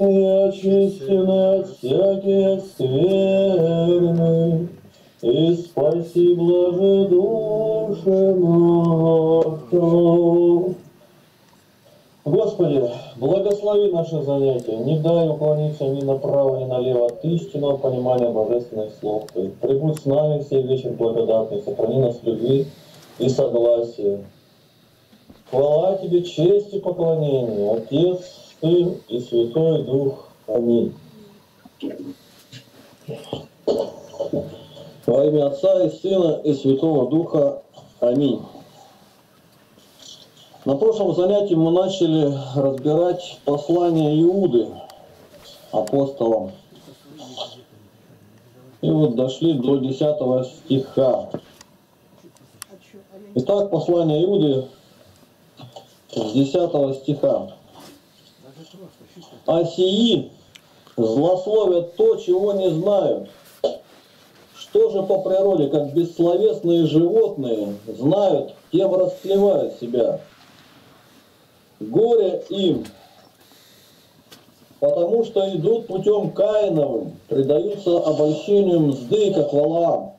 Очисти от всяких скверны, и спаси блажи души нашу. Господи, благослови наше занятие, не дай уклониться ни направо, ни налево от истинного понимания божественных слов Твоих. Прибудь с нами все вечер благодатный, сохрани нас в любви и согласии. Хвала Тебе, честь и поклонение, Отец, Сын и Святой Дух. Аминь. Во имя Отца и Сына и Святого Духа. Аминь. На прошлом занятии мы начали разбирать послание Иуды апостолам. И вот дошли до 10 стиха. Итак, послание Иуды с 10 стиха. А злословят то, чего не знают. Что же по природе, как бессловесные животные, знают, тем расклевают себя. Горе им, потому что идут путем Каиновым, предаются обольщению мзды, как Валаам,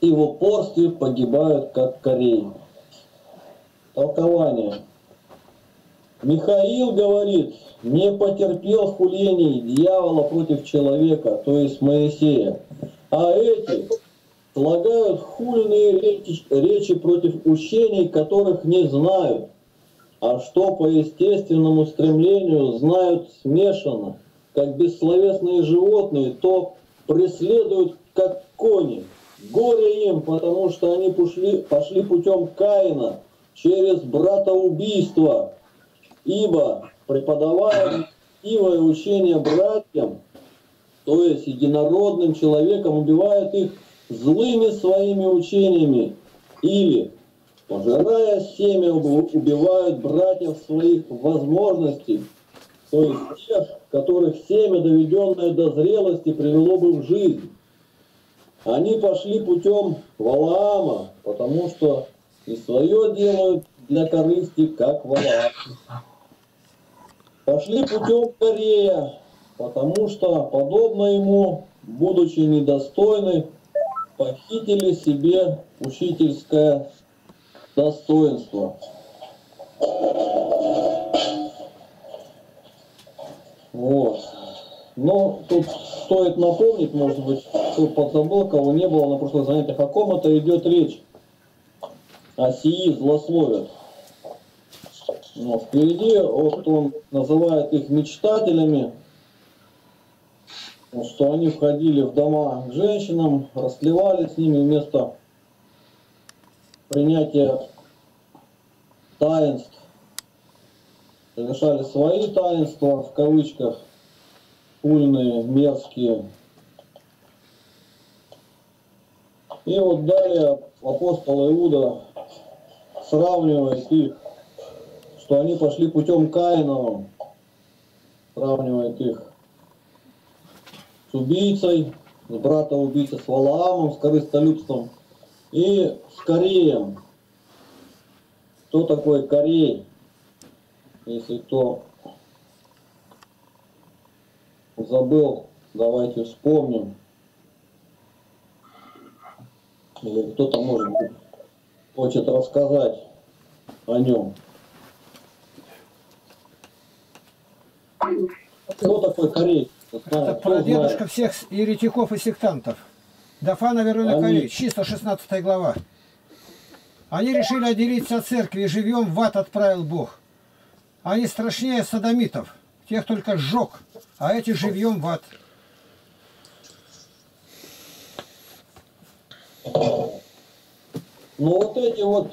и в упорстве погибают, как корей. Толкование. Михаил говорит, не потерпел хулений дьявола против человека, то есть Моисея, а эти слагают хульные речи, речи против учений, которых не знают, а что по естественному стремлению знают смешанно, как бессловесные животные, то преследуют как кони. Горе им, потому что они пошли, пошли путем Каина через братоубийство, ибо преподавая ивое учение братьям, то есть единородным человеком, убивают их злыми своими учениями или Пожирая семя, убивают братьев своих возможностей, то есть тех, которых семя, доведенное до зрелости, привело бы в жизнь. Они пошли путем Валаама, потому что и свое делают для корысти, как Валаам. Пошли путем Корея, потому что, подобно ему, будучи недостойны, похитили себе учительское достоинство. Вот. Но тут стоит напомнить, может быть, кто подзабыл, кого не было на прошлых занятиях, о ком это идет речь. О сии злословят. Но впереди вот он называет их мечтателями, что они входили в дома к женщинам, расклевали с ними вместо принятия таинств, совершали свои таинства, в кавычках, пульные, мерзкие. И вот далее апостол Иуда сравнивает их, что они пошли путем Каиновым, сравнивает их убийцей, с братом убийца с Валаамом, с корыстолюбством и с Кореем. Кто такой Корей? Если кто забыл, давайте вспомним. Или кто-то, может быть, хочет рассказать о нем. Кто такой Корей? Это прадедушка всех еретиков и сектантов. Дафана Верона Корей, чисто 16 глава. Они решили отделиться от церкви и живьем в ад отправил Бог. Они страшнее садомитов, тех только сжег, а эти живьем в ад. Ну вот эти вот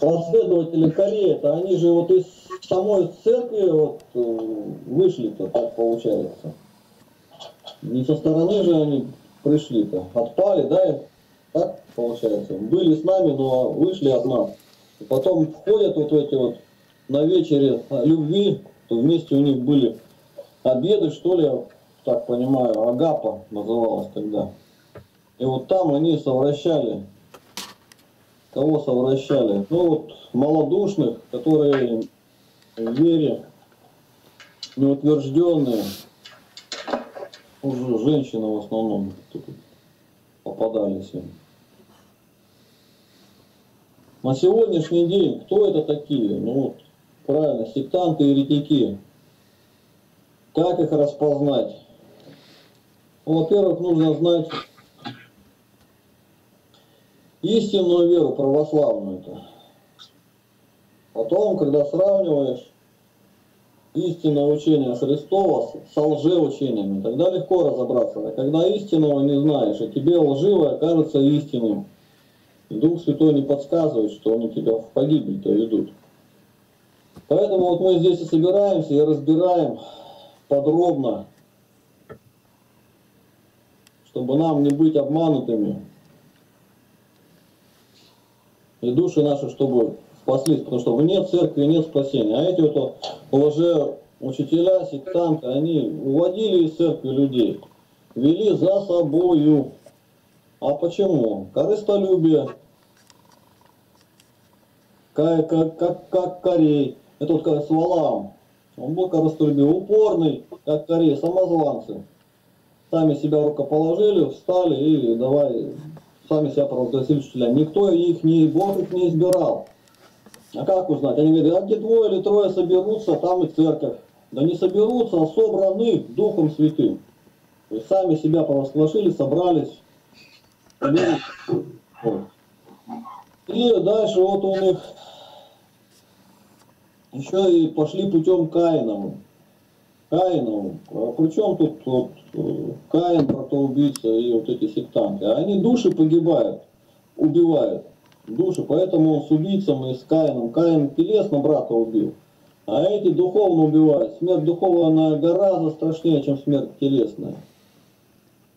последователи Кореи, это они же вот из самой церкви вот э, вышли-то, так получается. Не со стороны же они пришли-то, отпали, да, Так получается. Были с нами, но вышли от нас. И потом входят вот эти вот на вечере любви, то вместе у них были обеды, что ли, так понимаю, Агапа называлась тогда. И вот там они совращали. Кого совращали? Ну вот малодушных, которые в вере неутвержденные, уже женщины в основном попадались им. На сегодняшний день кто это такие? Ну вот, правильно, сектанты и еретики. Как их распознать? Ну, во-первых, нужно знать истинную веру православную. -то. Потом, когда сравниваешь истинное учение Христова с лжеучениями, тогда легко разобраться. А когда истинного не знаешь, а тебе лживое кажется истинным, и Дух Святой не подсказывает, что они тебя в погибель-то ведут. Поэтому вот мы здесь и собираемся и разбираем подробно, чтобы нам не быть обманутыми, и души наши, чтобы спаслись, потому что вне церкви нет спасения. А эти вот лже учителя, сектанты, они уводили из церкви людей, вели за собою. А почему? Корыстолюбие, как, как, как, как корей. Это вот как с. Он был корыстолюбие, упорный, как корей, самозванцы. Сами себя рукоположили, встали и давай сами себя провозгласили учителя. Никто их не, Бог их не избирал. А как узнать? Они говорят, а где двое или трое соберутся, там и церковь. Да не соберутся, а собраны Духом Святым. То есть сами себя провозглашили, собрались. И дальше вот у них еще и пошли путем Каиновым. Каиновым. А причем тут вот, э, Каин, протоубийца и вот эти сектанты. Они души погибают, убивают души, поэтому он с убийцем и с Каином. Каин телесно брата убил, а эти духовно убивают. Смерть духовная гораздо страшнее, чем смерть телесная.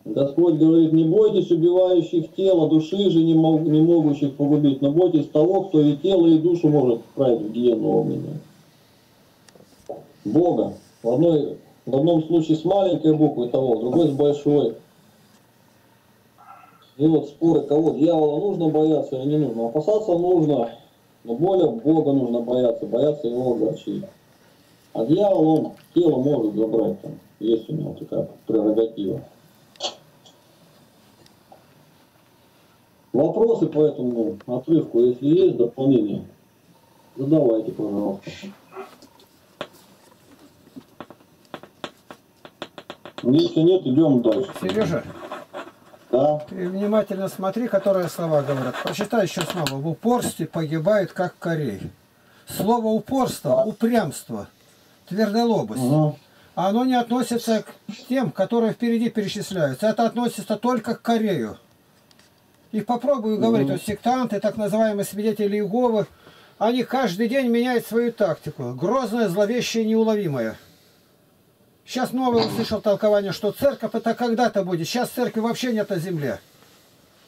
Господь говорит, не бойтесь убивающих тело, души же не, мог, не могущих погубить, но бойтесь того, кто и тело, и душу может отправить в гиену огненную. Бога. В, одной, в одном случае с маленькой буквы того, в другой с большой. И вот споры, кого дьявола нужно бояться или не нужно. Опасаться нужно, но более Бога нужно бояться, бояться его огорчить. А дьявол, он тело может забрать, там, есть у него такая прерогатива. Вопросы по этому отрывку, если есть дополнения, задавайте, пожалуйста. Если нет, идем дальше. Сережа, да. ты внимательно смотри, которые слова говорят. Прочитай еще снова. В упорстве погибает, как корей. Слово упорство, упрямство, твердолобость. Угу. Оно не относится к тем, которые впереди перечисляются. Это относится только к Корею. И попробую угу. говорить, вот сектанты, так называемые свидетели Иеговы, они каждый день меняют свою тактику. Грозная, зловещая, неуловимая. Сейчас новое услышал толкование, что церковь это когда-то будет. Сейчас церкви вообще нет на земле.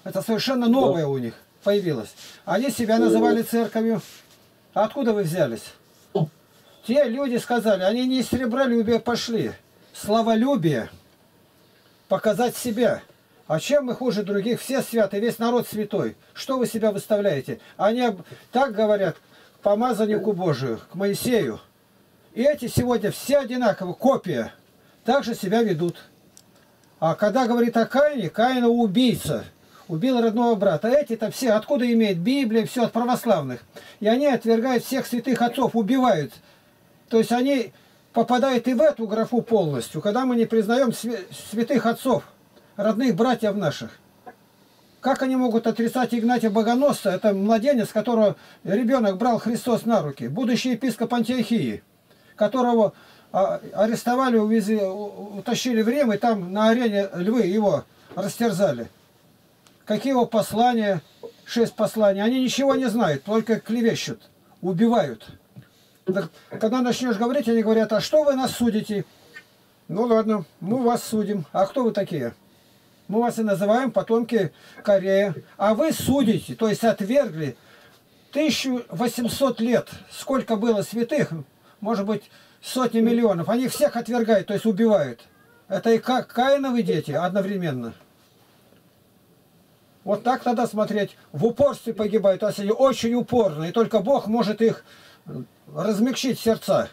Это совершенно новое у них появилось. Они себя называли церковью. А откуда вы взялись? Те люди сказали, они не из серебролюбия пошли. Славолюбие. Показать себя. А чем мы хуже других? Все святы, весь народ святой. Что вы себя выставляете? Они так говорят помазаннику Божию, к Моисею. И эти сегодня все одинаково, копия, также себя ведут. А когда говорит о Каине, Каина убийца, убил родного брата. Эти-то все откуда имеют Библия, все от православных. И они отвергают всех святых отцов, убивают. То есть они попадают и в эту графу полностью, когда мы не признаем святых отцов, родных братьев наших. Как они могут отрицать Игнатия Богоносца, это младенец, которого ребенок брал Христос на руки, будущий епископ Антиохии которого а, арестовали, увезли, утащили в Рим, и там на арене львы его растерзали. Какие его послания, шесть посланий, они ничего не знают, только клевещут, убивают. Когда начнешь говорить, они говорят, а что вы нас судите? Ну ладно, мы вас судим. А кто вы такие? Мы вас и называем потомки Корея. А вы судите, то есть отвергли 1800 лет. Сколько было святых? Может быть, сотни миллионов. Они всех отвергают, то есть убивают. Это и как Каиновы дети одновременно. Вот так надо смотреть. В упорстве погибают, то есть они очень упорные. И только Бог может их размягчить сердца.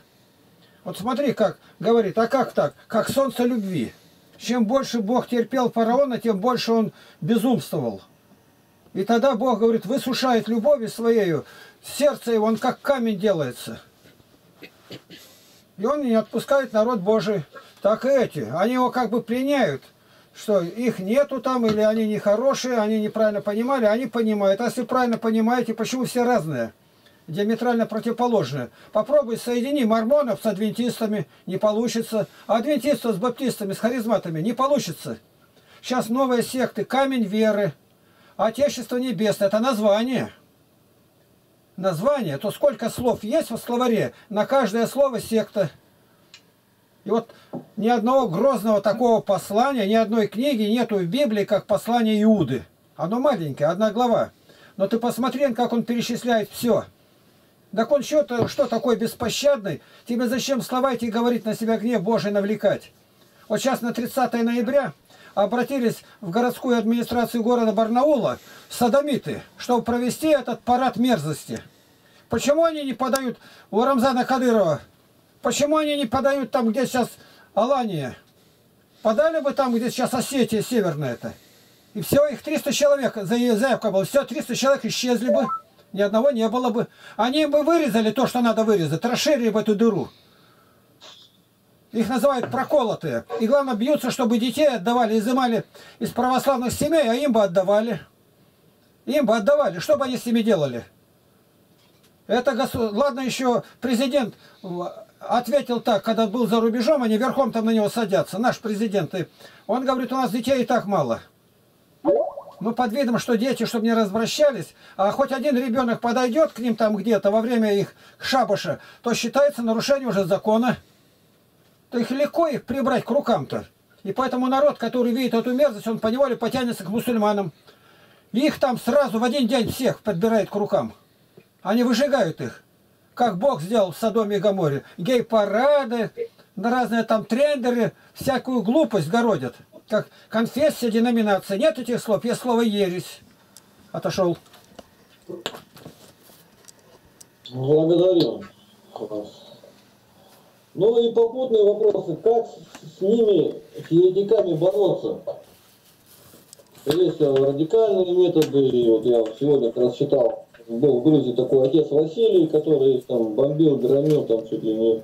Вот смотри, как говорит, а как так? Как солнце любви. Чем больше Бог терпел фараона, тем больше он безумствовал. И тогда Бог говорит, высушает любовью своею, сердце его, он как камень делается. И он не отпускает народ Божий. Так и эти, они его как бы пленяют, что их нету там, или они нехорошие, они неправильно понимали, они понимают. А если правильно понимаете, почему все разные? диаметрально противоположные. Попробуй соедини мормонов с адвентистами, не получится. А адвентистов с баптистами, с харизматами, не получится. Сейчас новые секты, камень веры, Отечество Небесное, это название. Название, то сколько слов есть в словаре, на каждое слово секта. И вот ни одного грозного такого послания, ни одной книги нету в Библии, как послание Иуды. Оно маленькое, одна глава. Но ты посмотри, как он перечисляет все. Так он что, что такой беспощадный? Тебе зачем слова эти говорить на себя гнев Божий навлекать? Вот сейчас на 30 ноября обратились в городскую администрацию города Барнаула садомиты, чтобы провести этот парад мерзости. Почему они не подают у Рамзана Кадырова? Почему они не подают там, где сейчас Алания? Подали бы там, где сейчас Осетия северная это. И все, их 300 человек, заявка была, все, 300 человек исчезли бы. Ни одного не было бы. Они бы вырезали то, что надо вырезать, расширили бы эту дыру. Их называют проколотые. И главное, бьются, чтобы детей отдавали, изымали из православных семей, а им бы отдавали. Им бы отдавали. Что бы они с ними делали? Это, государ... ладно, еще президент ответил так, когда был за рубежом, они верхом там на него садятся, наш президент. И он говорит, у нас детей и так мало. Ну, под видом, что дети, чтобы не развращались, а хоть один ребенок подойдет к ним там где-то во время их шабаша, то считается нарушение уже закона. То их легко их прибрать к рукам-то. И поэтому народ, который видит эту мерзость, он поневоле потянется к мусульманам. И их там сразу в один день всех подбирает к рукам. Они выжигают их. Как Бог сделал в Содоме и Гаморе. Гей-парады, разные там трендеры, всякую глупость городят как конфессия, деноминация. Нет этих слов, есть слово ересь. Отошел. Благодарю Ну и попутные вопросы. Как с ними, с еретиками бороться? Есть радикальные методы, и вот я сегодня как раз читал, был в Грузии такой отец Василий, который там бомбил, громил, там чуть ли не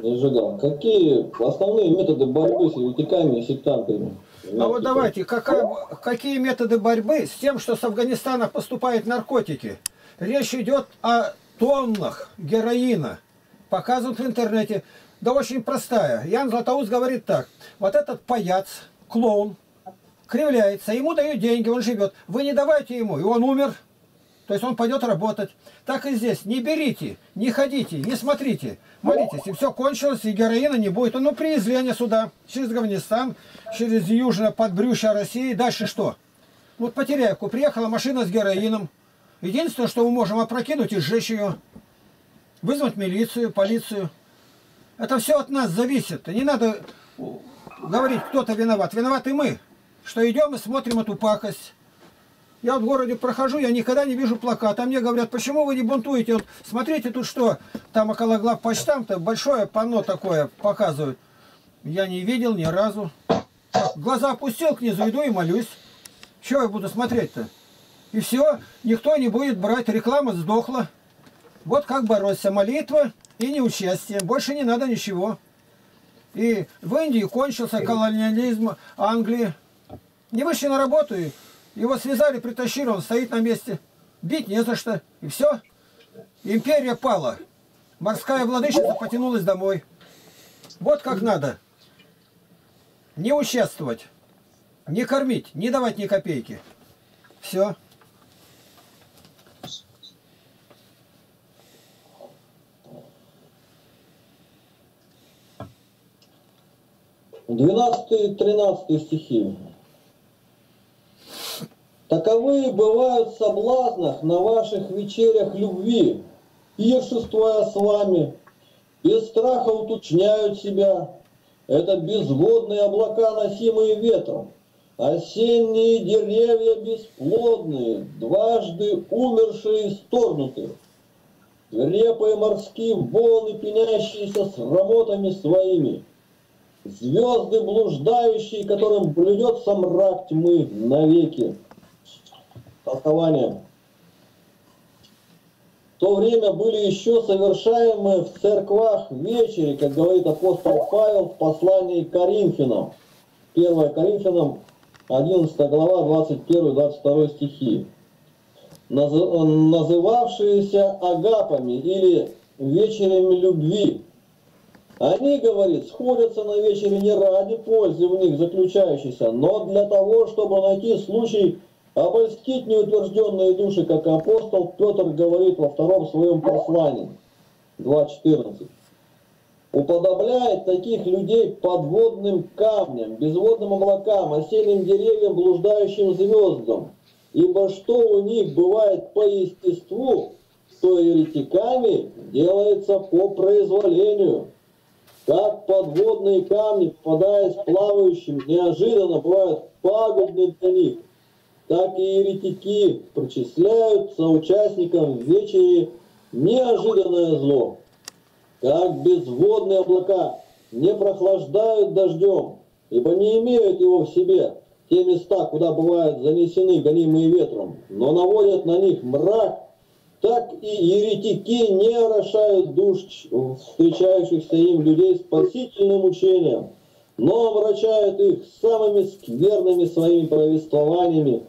не сжигал. Какие основные методы борьбы с еретиками и сектантами? А вот давайте, какая, какие методы борьбы с тем, что с Афганистана поступают наркотики? Речь идет о тоннах героина. Показывают в интернете. Да очень простая. Ян Златоуст говорит так. Вот этот паяц, клоун, кривляется, ему дают деньги, он живет. Вы не давайте ему, и он умер. То есть он пойдет работать. Так и здесь. Не берите, не ходите, не смотрите. Молитесь. И все кончилось, и героина не будет. Ну, привезли они сюда, через Афганистан, через южное подбрюшье России. Дальше что? Вот по Теряевку приехала машина с героином. Единственное, что мы можем опрокинуть и сжечь ее. Вызвать милицию, полицию. Это все от нас зависит. Не надо говорить, кто-то виноват. Виноваты мы, что идем и смотрим эту пакость. Я в городе прохожу, я никогда не вижу плаката. А мне говорят, почему вы не бунтуете? Вот смотрите тут что, там около глав почтам-то большое панно такое показывают. Я не видел ни разу. Глаза опустил к низу, иду и молюсь. Чего я буду смотреть-то? И все, никто не будет брать, реклама сдохла. Вот как бороться, молитва и неучастие. Больше не надо ничего. И в Индии кончился колониализм Англии. Не вышли на работу и его связали, притащили, он стоит на месте. Бить не за что. И все. Империя пала. Морская владычица потянулась домой. Вот как надо. Не участвовать. Не кормить, не давать ни копейки. Все. Двенадцатый, тринадцатый стихи. Таковые бывают в соблазнах на ваших вечерях любви, пиршествуя с вами, без страха уточняют себя. Это безводные облака, носимые ветром, осенние деревья бесплодные, дважды умершие и сторнутые, свирепые морские волны, пенящиеся с рамотами своими, звезды блуждающие, которым блюдется мрак тьмы навеки. Толкование. В то время были еще совершаемые в церквах вечери, как говорит апостол Павел в послании к Коринфянам. 1 Коринфянам, 11 глава, 21-22 стихи. Называвшиеся агапами или вечерями любви. Они, говорит, сходятся на вечере не ради пользы в них заключающейся, но для того, чтобы найти случай обольстить неутвержденные души, как апостол Петр говорит во втором своем послании, 2.14. Уподобляет таких людей подводным камням, безводным облакам, осенним деревьям, блуждающим звездам. Ибо что у них бывает по естеству, то еретиками делается по произволению. Как подводные камни, попадаясь плавающим, неожиданно бывают пагубны для них – так и еретики причисляют соучастникам в вечере неожиданное зло. Как безводные облака не прохлаждают дождем, ибо не имеют его в себе те места, куда бывают занесены гонимые ветром, но наводят на них мрак, так и еретики не орошают душ встречающихся им людей спасительным учением, но омрачают их самыми скверными своими повествованиями,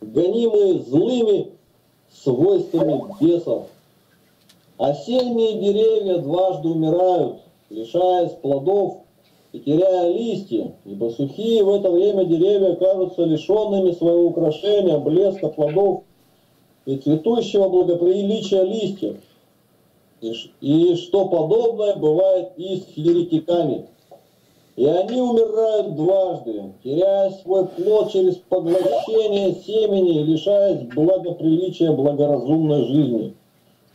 гонимые злыми свойствами бесов. Осенние деревья дважды умирают, лишаясь плодов и теряя листья, ибо сухие в это время деревья кажутся лишенными своего украшения, блеска плодов и цветущего благоприличия листьев. И, и что подобное бывает и с еретиками. И они умирают дважды, теряя свой плод через поглощение семени, лишаясь благоприличия благоразумной жизни.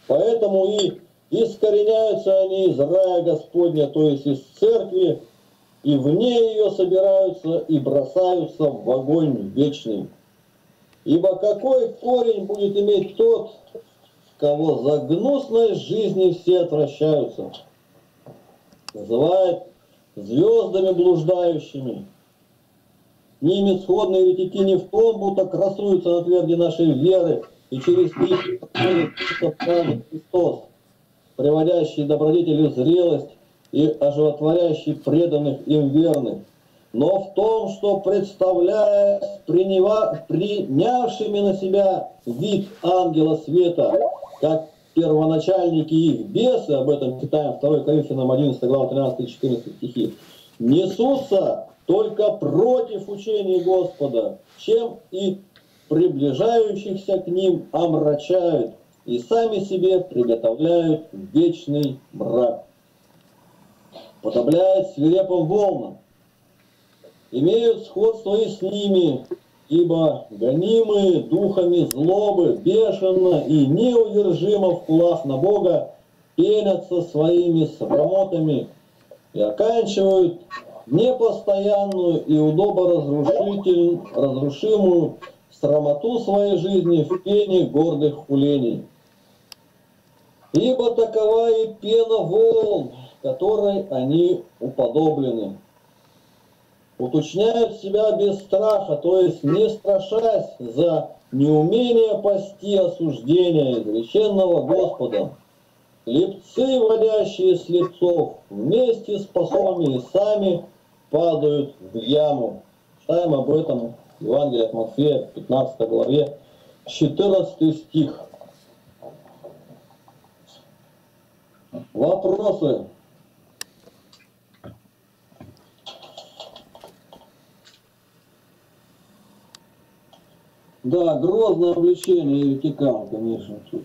Поэтому и искореняются они из рая Господня, то есть из церкви, и вне ее собираются и бросаются в огонь вечный. Ибо какой корень будет иметь тот, кого за гнусность жизни все отвращаются? Называет звездами блуждающими. Ними сходные еретики не в том, будто красуются на тверди нашей веры, и через них Христос, приводящий добродетели в зрелость и оживотворящий преданных им верных, но в том, что представляя принявшими на себя вид ангела света, как первоначальники их бесы, об этом читаем 2 Коринфянам 11 глава 13-14 стихи, несутся только против учения Господа, чем и приближающихся к ним омрачают и сами себе приготовляют вечный мрак. Подобляют свирепым волнам, имеют сходство и с ними, ибо гонимые духами злобы бешено и неудержимо в кулах на Бога пенятся своими срамотами и оканчивают непостоянную и удоборазрушитель, разрушимую срамоту своей жизни в пене гордых хулений. Ибо такова и пена волн, которой они уподоблены уточняют себя без страха, то есть не страшась за неумение пасти осуждения изреченного Господа. Лепцы, водящие слепцов, вместе с посомами и сами падают в яму. Читаем об этом в Евангелии от Матфея, 15 главе, 14 стих. Вопросы? Да, грозное обличение еретикам, конечно, тут.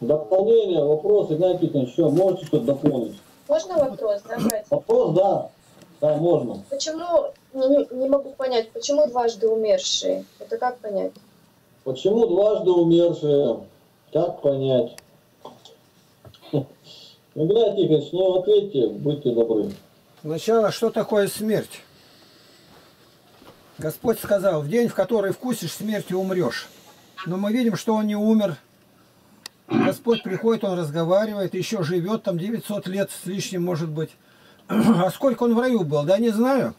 Дополнение, вопрос, Игнатий Тихонович, еще можете что-то дополнить? Можно вопрос задать? Вопрос, да. Да, можно. Почему, не, не могу понять, почему дважды умершие? Это как понять? Почему дважды умершие? Как понять? Игнатий Тихонович, ну ответьте, будьте добры. Сначала, что такое смерть? Господь сказал, в день, в который вкусишь смерти, умрешь. Но мы видим, что он не умер. Господь приходит, он разговаривает, еще живет там 900 лет с лишним, может быть. А сколько он в раю был? Да не знаю.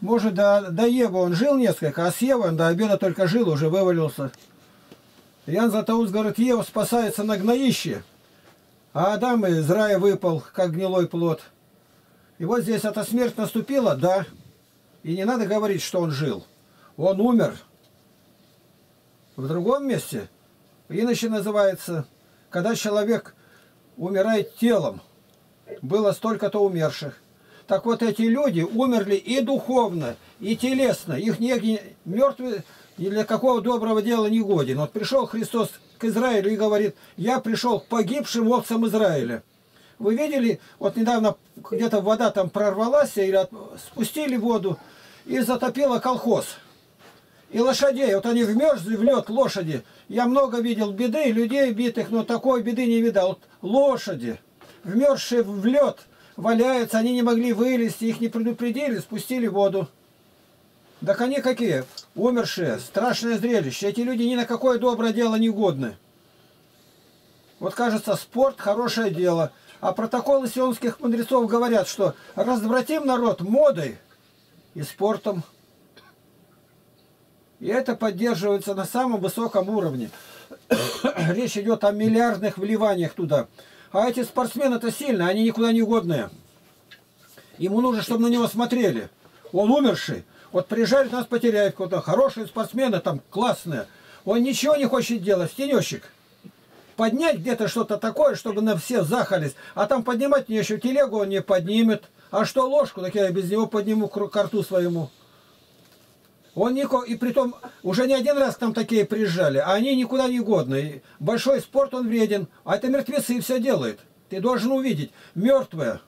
Может, до, до Евы он жил несколько, а с Евой он до обеда только жил, уже вывалился. Ян Златоуст говорит, Ева спасается на гноище, а Адам из рая выпал, как гнилой плод. И вот здесь эта смерть наступила, да. И не надо говорить, что он жил. Он умер. В другом месте иначе называется, когда человек умирает телом. Было столько-то умерших. Так вот эти люди умерли и духовно, и телесно. Их не, мертвые ни для какого доброго дела не годен. Вот пришел Христос к Израилю и говорит, я пришел к погибшим овцам Израиля. Вы видели, вот недавно где-то вода там прорвалась, или спустили воду, и затопило колхоз. И лошадей, вот они вмерзли в лед, лошади. Я много видел беды, людей битых, но такой беды не видал. Вот лошади, вмерзшие в лед, валяются, они не могли вылезти, их не предупредили, спустили воду. Так они какие? Умершие, страшное зрелище. Эти люди ни на какое доброе дело не годны. Вот кажется, спорт – хорошее дело. А протоколы сионских мудрецов говорят, что развратим народ модой и спортом. И это поддерживается на самом высоком уровне. Речь идет о миллиардных вливаниях туда. А эти спортсмены-то сильные, они никуда не годные. Ему нужно, чтобы на него смотрели. Он умерший. Вот приезжают нас потеряют куда-то. Хорошие спортсмены там, классные. Он ничего не хочет делать, тенещик. Поднять где-то что-то такое, чтобы на все захались. А там поднимать мне еще телегу он не поднимет. А что ложку, так я без него подниму к рту своему. Он нико... И притом уже не один раз к нам такие приезжали, а они никуда не годны. Большой спорт он вреден, а это мертвецы все делают. Ты должен увидеть. Мертвое.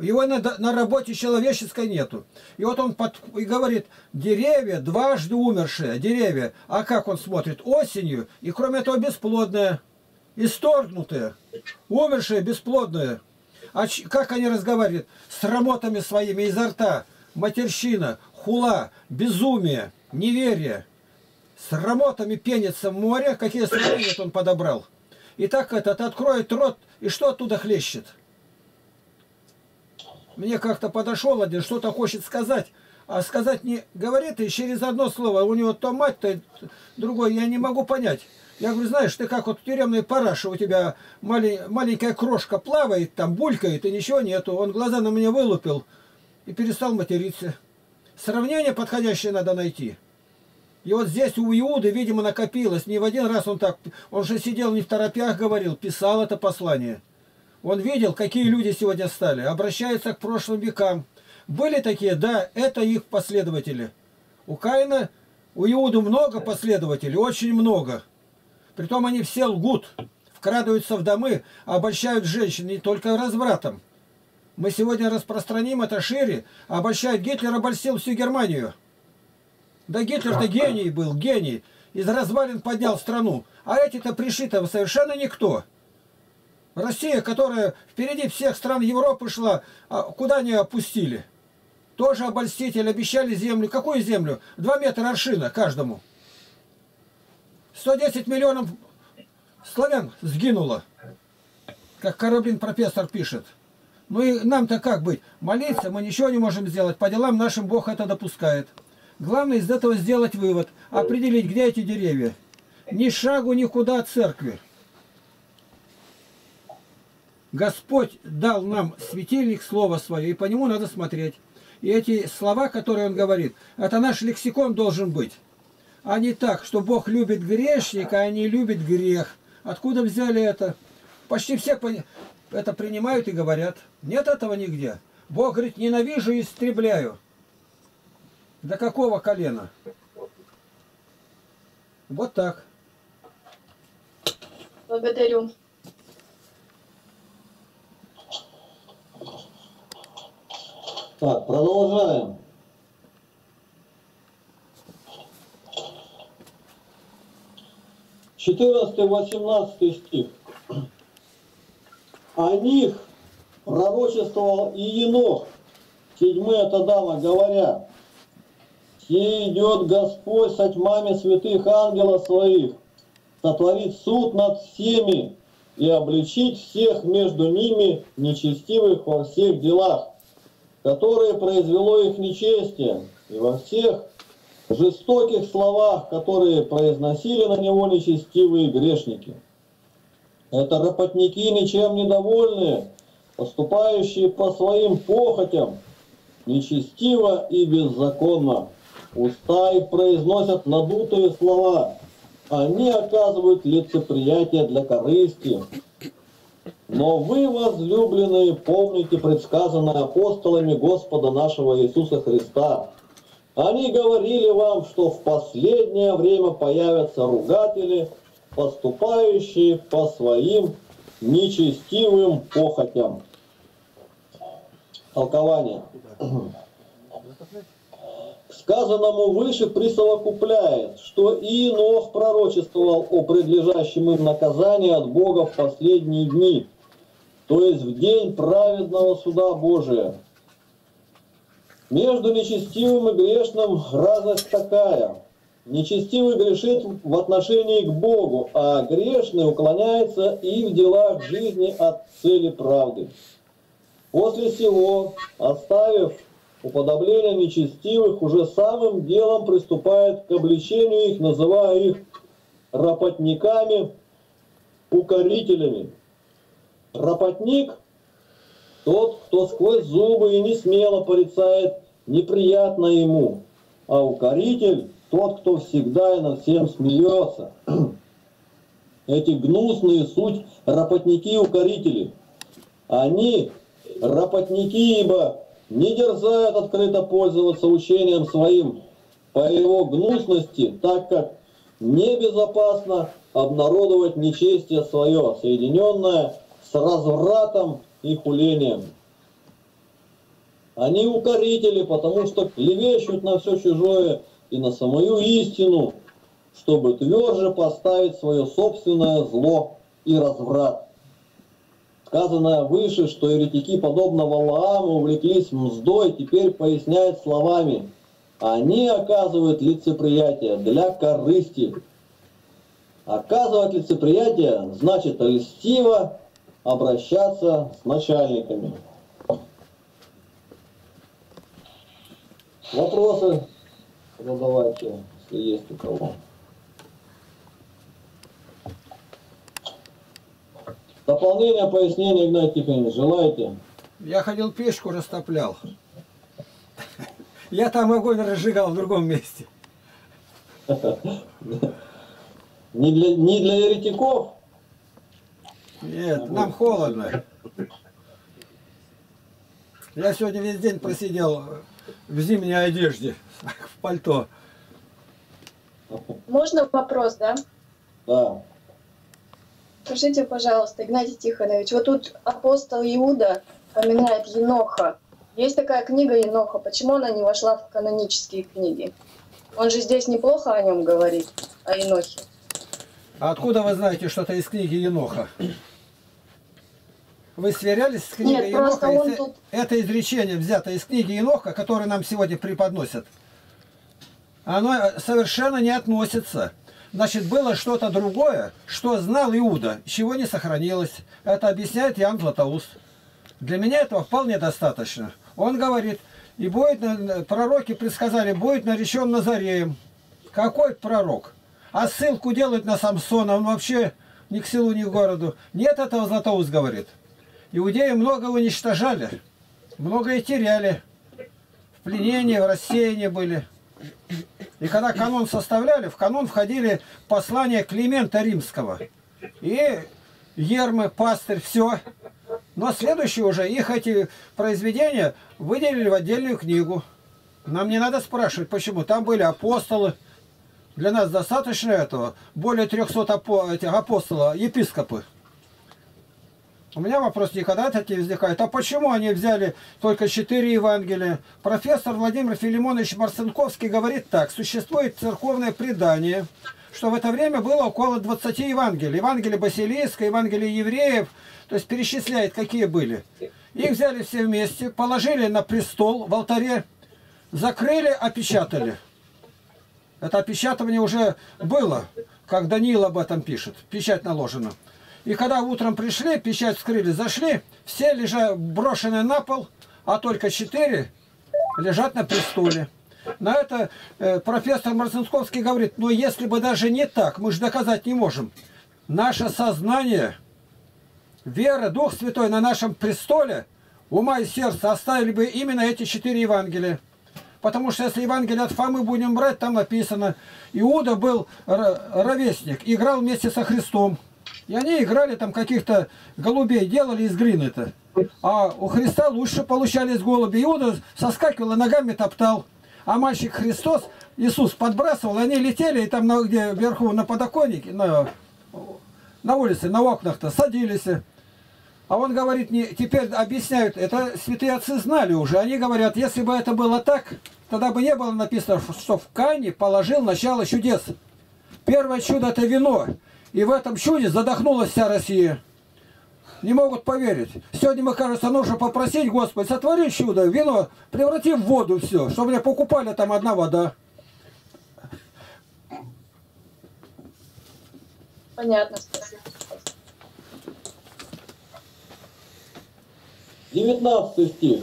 Его на, на работе человеческой нету. И вот он под, и говорит, деревья дважды умершие, деревья. А как он смотрит? Осенью. И кроме этого бесплодные. Исторгнутые. Умершие, бесплодные. А как они разговаривают? С рамотами своими изо рта. Матерщина, хула, безумие, неверие. С рамотами пенится море. Какие сравнения он подобрал. И так этот откроет рот, и что оттуда хлещет? Мне как-то подошел один, что-то хочет сказать, а сказать не говорит, и через одно слово, у него то мать, то другой, я не могу понять. Я говорю, знаешь, ты как вот в тюремной параше, у тебя малень, маленькая крошка плавает, там булькает, и ничего нету. Он глаза на меня вылупил и перестал материться. Сравнение подходящее надо найти. И вот здесь у Иуды, видимо, накопилось. Не в один раз он так... Он же сидел не в торопях, говорил, писал это послание. Он видел, какие люди сегодня стали. Обращаются к прошлым векам. Были такие, да, это их последователи. У Каина, у Иуды много последователей, очень много. Притом они все лгут, вкрадываются в домы, обольщают женщин не только развратом. Мы сегодня распространим это шире, обольщают Гитлер обольстил всю Германию. Да Гитлер-то гений был, гений. Из развалин поднял страну. А эти-то пришито совершенно никто. Россия, которая впереди всех стран Европы шла, а куда они опустили? Тоже обольститель, обещали землю. Какую землю? Два метра аршина каждому. 110 миллионов славян сгинуло. Как Кораблин профессор пишет. Ну и нам-то как быть? Молиться мы ничего не можем сделать. По делам нашим Бог это допускает. Главное из этого сделать вывод. Определить, где эти деревья. Ни шагу никуда от церкви. Господь дал нам светильник, Слово Свое, и по нему надо смотреть. И эти слова, которые Он говорит, это наш лексикон должен быть. А не так, что Бог любит грешника, а не любит грех. Откуда взяли это? Почти все это принимают и говорят. Нет этого нигде. Бог говорит, ненавижу и истребляю. До какого колена? Вот так. Благодарю. Так, продолжаем. Четырнадцатый, восемнадцатый стих. О них пророчествовал и Енох, седьмые от Адама, говоря, «Се идет Господь со тьмами святых ангелов своих, сотворить суд над всеми и обличить всех между ними нечестивых во всех делах, которые произвело их нечестие, и во всех жестоких словах, которые произносили на него нечестивые грешники. Это работники ничем недовольные, поступающие по своим похотям, нечестиво и беззаконно. Уста их произносят надутые слова. Они оказывают лицеприятие для корысти. Но вы, возлюбленные, помните предсказанное апостолами Господа нашего Иисуса Христа. Они говорили вам, что в последнее время появятся ругатели, поступающие по своим нечестивым похотям. Толкование. Сказанному выше присовокупляет, что и Инох пророчествовал о предлежащем им наказании от Бога в последние дни, то есть в день праведного суда Божия. Между нечестивым и грешным разность такая. Нечестивый грешит в отношении к Богу, а грешный уклоняется и в делах жизни от цели правды. После всего, оставив уподобление нечестивых, уже самым делом приступает к обличению их, называя их работниками, укорителями. Работник – тот, кто сквозь зубы и не смело порицает неприятно ему, а укоритель – тот, кто всегда и над всем смеется. Эти гнусные суть работники и укорители. Они работники, ибо не дерзают открыто пользоваться учением своим по его гнусности, так как небезопасно обнародовать нечестие свое, соединенное с развратом и хулением. Они укорители, потому что клевещут на все чужое и на самую истину, чтобы тверже поставить свое собственное зло и разврат. Сказанное выше, что еретики, подобно Валааму, увлеклись мздой, теперь поясняет словами. Они оказывают лицеприятие для корысти. Оказывать лицеприятие значит льстиво обращаться с начальниками. Вопросы задавайте, если есть у кого. Дополнение, пояснение, Игнатий Тихонович, желаете? Я ходил печку, растоплял. Я там огонь разжигал в другом месте. Не для, не для еретиков? Нет, нам холодно. Я сегодня весь день просидел в зимней одежде, в пальто. Можно вопрос, да? Да. Скажите, пожалуйста, Игнатий Тихонович, вот тут апостол Иуда поминает Еноха. Есть такая книга Еноха. Почему она не вошла в канонические книги? Он же здесь неплохо о нем говорит, о Енохе. А откуда вы знаете что-то из книги Еноха? Вы сверялись с книгой Нет, Еноха? он Это- тут- Это изречение взято из книги Еноха, которое нам сегодня преподносят. Оно совершенно не относится. Значит, было что-то другое, что знал Иуда, чего не сохранилось. Это объясняет Ян Златоуст. Для меня этого вполне достаточно. Он говорит, и будет, пророки предсказали, будет наречен Назареем. Какой пророк? А ссылку делают на Самсона, он вообще ни к селу, ни к городу. Нет этого Златоуст говорит. Иудеи много уничтожали, многое теряли. В пленении, в рассеянии были. И когда канон составляли, в канон входили послания Климента Римского. И Ермы, Пастырь, все. Но следующие уже, их эти произведения выделили в отдельную книгу. Нам не надо спрашивать, почему. Там были апостолы, Для нас достаточно этого. Более 300 апо апостолов, епископы. У меня вопрос никогда такие возникает. А почему они взяли только четыре Евангелия? Профессор Владимир Филимонович Марцинковский говорит так. Существует церковное предание, что в это время было около 20 Евангелий. Евангелие Басилийска, Евангелие евреев. То есть перечисляет, какие были. Их взяли все вместе, положили на престол в алтаре, закрыли, опечатали. Это опечатывание уже было, как Даниил об этом пишет. Печать наложена. И когда утром пришли, печать вскрыли, зашли, все лежат брошенные на пол, а только четыре лежат на престоле. На это э, профессор Марцинсковский говорит, но если бы даже не так, мы же доказать не можем. Наше сознание, вера, Дух Святой на нашем престоле, ума и сердца оставили бы именно эти четыре Евангелия. Потому что если Евангелие от Фомы будем брать, там написано, Иуда был ровесник, играл вместе со Христом. И они играли там каких-то голубей, делали из глины-то. А у Христа лучше получались голуби. Иуда соскакивал и ногами топтал. А мальчик Христос, Иисус подбрасывал, они летели, и там на, где вверху на подоконнике, на, на улице, на окнах-то садились. А он говорит, не, теперь объясняют, это святые отцы знали уже. Они говорят, если бы это было так, тогда бы не было написано, что в Кане положил начало чудес. Первое чудо это вино. И в этом чуде задохнулась вся Россия. Не могут поверить. Сегодня, мне кажется, нужно попросить Господь, сотвори чудо, вино, преврати в воду все, чтобы мне покупали там одна вода. Понятно, спасибо. 19 стих.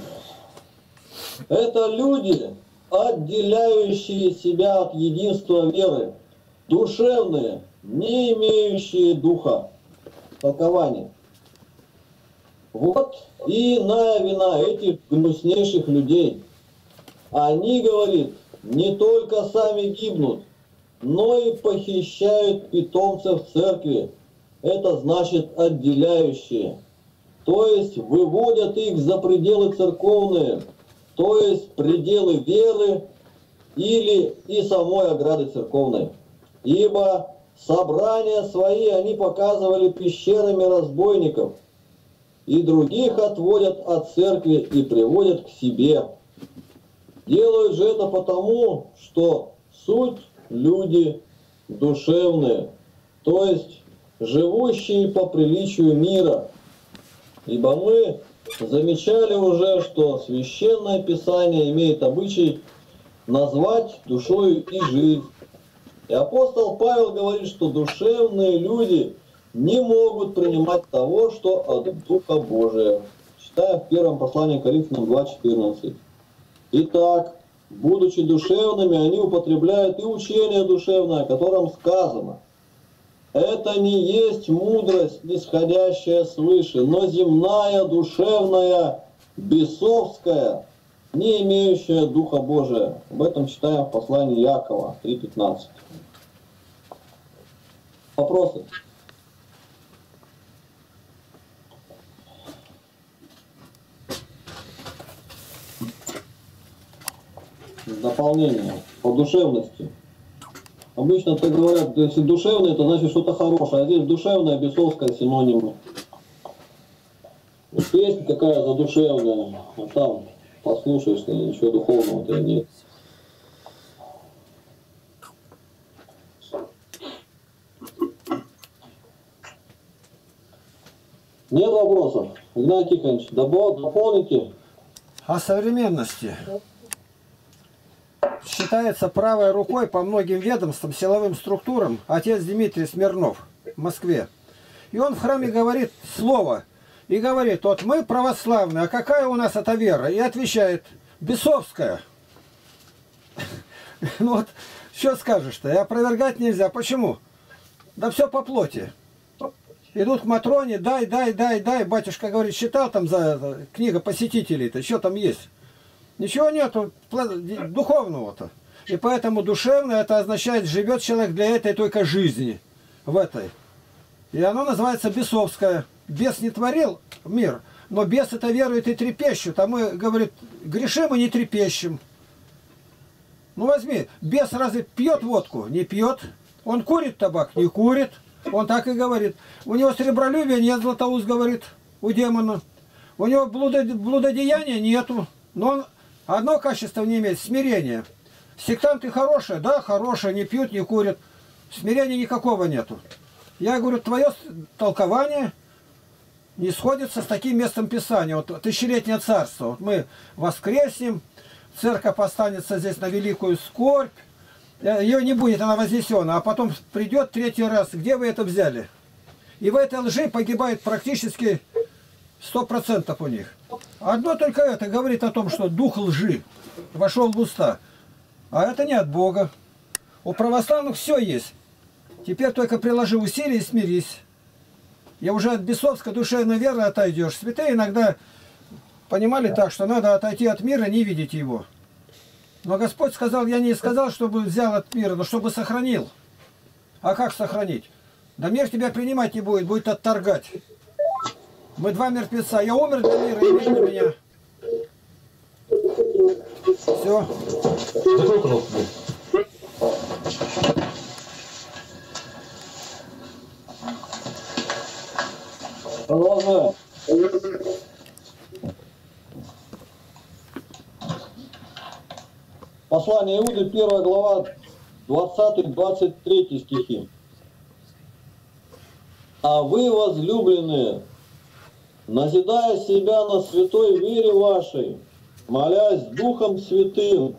Это люди, отделяющие себя от единства веры, душевные, не имеющие духа. Толкование. Вот и иная вина этих гнуснейших людей. Они, говорит, не только сами гибнут, но и похищают питомцев церкви. Это значит отделяющие. То есть выводят их за пределы церковные, то есть пределы веры или и самой ограды церковной. Ибо Собрания свои они показывали пещерами разбойников, и других отводят от церкви и приводят к себе. Делают же это потому, что суть люди душевные, то есть живущие по приличию мира. Ибо мы замечали уже, что Священное Писание имеет обычай назвать душою и жизнь. И апостол Павел говорит, что душевные люди не могут принимать того, что от Духа Божия. Читаем в первом послании Коринфянам 2.14. Итак, будучи душевными, они употребляют и учение душевное, о котором сказано. Это не есть мудрость, исходящая свыше, но земная, душевная, бесовская, не имеющая Духа Божия. Об этом читаем в послании Якова 3.15. Вопросы? Дополнение по душевности. Обычно так говорят, если душевное, это значит что-то хорошее, а здесь душевное, бесовское синонимы. Песня какая задушевная, а там послушаешь, ничего духовного-то нет. Нет вопросов? Игнатий Тихонович, дополните? О современности. Считается правой рукой по многим ведомствам, силовым структурам отец Дмитрий Смирнов в Москве. И он в храме говорит слово. И говорит, вот мы православные, а какая у нас эта вера? И отвечает, бесовская. Ну вот, что скажешь-то? И опровергать нельзя. Почему? Да все по плоти идут к Матроне, дай, дай, дай, дай. Батюшка говорит, считал там за книга посетителей-то, что там есть? Ничего нету духовного-то. И поэтому душевно это означает, живет человек для этой только жизни. В этой. И оно называется бесовское. Бес не творил мир, но бес это верует и трепещут. А мы, говорит, грешим и не трепещем. Ну возьми, бес разве пьет водку? Не пьет. Он курит табак? Не курит. Он так и говорит. У него сребролюбия нет, Златоуст говорит, у демона. У него блудодеяния нету. Но он одно качество не имеет, смирение. Сектанты хорошие, да, хорошие, не пьют, не курят. Смирения никакого нету. Я говорю, твое толкование не сходится с таким местом Писания. Вот тысячелетнее царство. Вот мы воскреснем, церковь останется здесь на великую скорбь. Э, Ее не будет, она вознесена. А потом придет третий раз. Где вы это взяли? И в этой лжи погибает практически сто процентов у них. Одно только это говорит о том, что дух лжи вошел в уста. А это не от Бога. У православных все есть. Теперь только приложи усилия и смирись. И уже от бесовской душевной веры отойдешь. Святые иногда понимали так, что надо отойти от мира, не видеть его. Но Господь сказал, я не сказал, чтобы взял от мира, но чтобы сохранил. А как сохранить? Да мир тебя принимать не будет, будет отторгать. Мы два мертвеца. Я умер для мира, и мир для меня. Все. Продолжаем. Послание Иуды, 1 глава, 20-23 стихи. А вы, возлюбленные, назидая себя на святой вере вашей, молясь Духом Святым,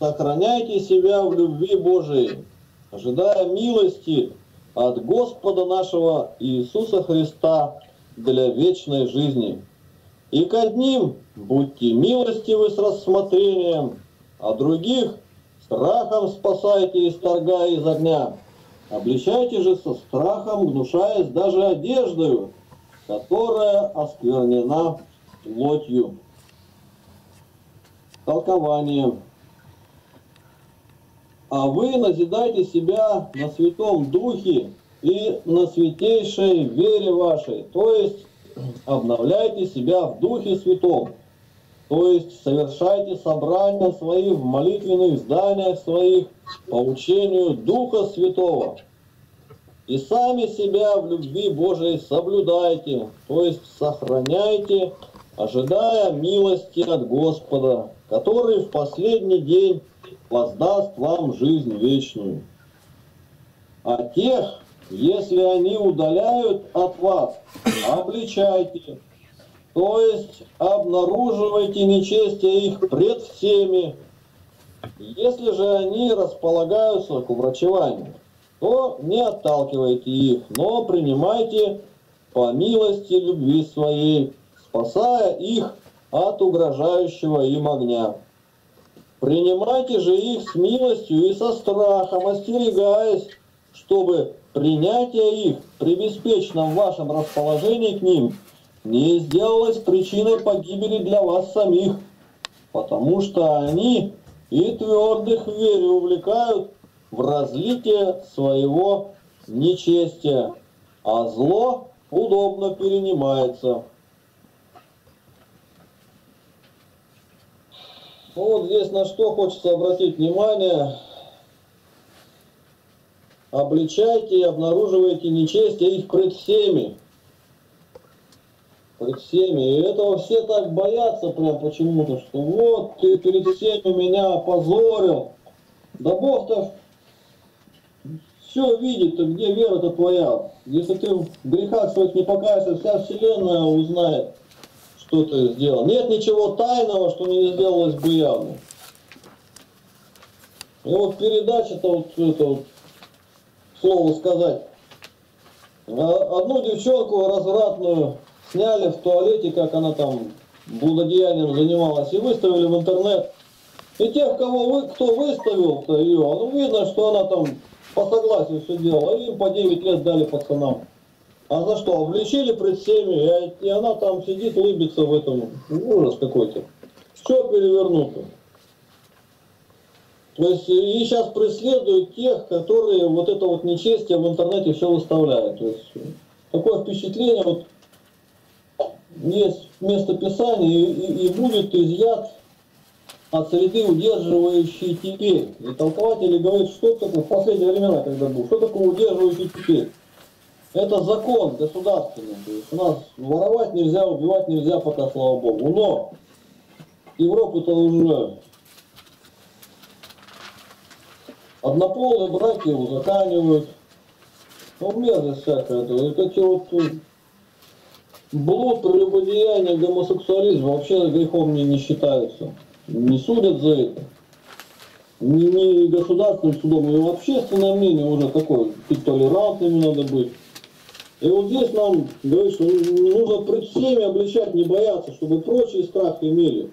сохраняйте себя в любви Божией, ожидая милости от Господа нашего Иисуса Христа для вечной жизни. И к одним будьте милостивы с рассмотрением, а других страхом спасайте и сторгая из огня. Обличайте же со страхом, гнушаясь даже одеждою, которая осквернена плотью. Толкование. А вы назидайте себя на Святом Духе и на святейшей вере вашей, то есть обновляйте себя в Духе Святом, то есть совершайте собрания свои в молитвенных зданиях своих по учению Духа Святого. И сами себя в любви Божией соблюдайте, то есть сохраняйте, ожидая милости от Господа, который в последний день воздаст вам жизнь вечную. А тех, если они удаляют от вас, обличайте, то есть обнаруживайте нечестие их пред всеми. Если же они располагаются к врачеванию, то не отталкивайте их, но принимайте по милости любви своей, спасая их от угрожающего им огня. Принимайте же их с милостью и со страхом, остерегаясь, чтобы принятие их при беспечном вашем расположении к ним не сделалось причиной погибели для вас самих, потому что они и твердых в вере увлекают в разлитие своего нечестия, а зло удобно перенимается. Ну, вот здесь на что хочется обратить внимание. Обличайте и обнаруживайте нечестие их пред всеми. Пред всеми. И этого все так боятся прям почему-то, что вот ты перед всеми меня опозорил. Да Бог-то все видит, где вера-то твоя. Если ты в грехах своих не покаешься, вся вселенная узнает что ты сделал. Нет ничего тайного, что не сделалось бы явно. И вот передача-то вот это вот, слово сказать. А, одну девчонку развратную сняли в туалете, как она там блудодеянием занималась, и выставили в интернет. И тех, кого вы, кто выставил-то ее, ну видно, что она там по согласию все делала, и им по 9 лет дали пацанам. А за что? Обличили пред всеми, и она там сидит, улыбится в этом. Ужас какой-то. Все перевернуто. То есть и сейчас преследуют тех, которые вот это вот нечестие в интернете все выставляют. То есть такое впечатление, вот есть место Писания и, и, и будет изъят от среды, удерживающей теперь. И толкователи говорят, что такое в последние времена, когда был, что такое удерживающий теперь? Это закон государственный. То есть у нас воровать нельзя, убивать нельзя, пока, слава богу. Но Европу-то уже однополые браки узаканивают. Ну, мерзость всякая. Вот эти вот э, блуд, прелюбодеяние, гомосексуализм вообще грехом не, не считаются. Не судят за это. Ни, ни государственным судом, и общественное мнение уже такое. И толерантными надо быть. И вот здесь нам говорят, что нужно пред всеми обличать, не бояться, чтобы прочие страх имели.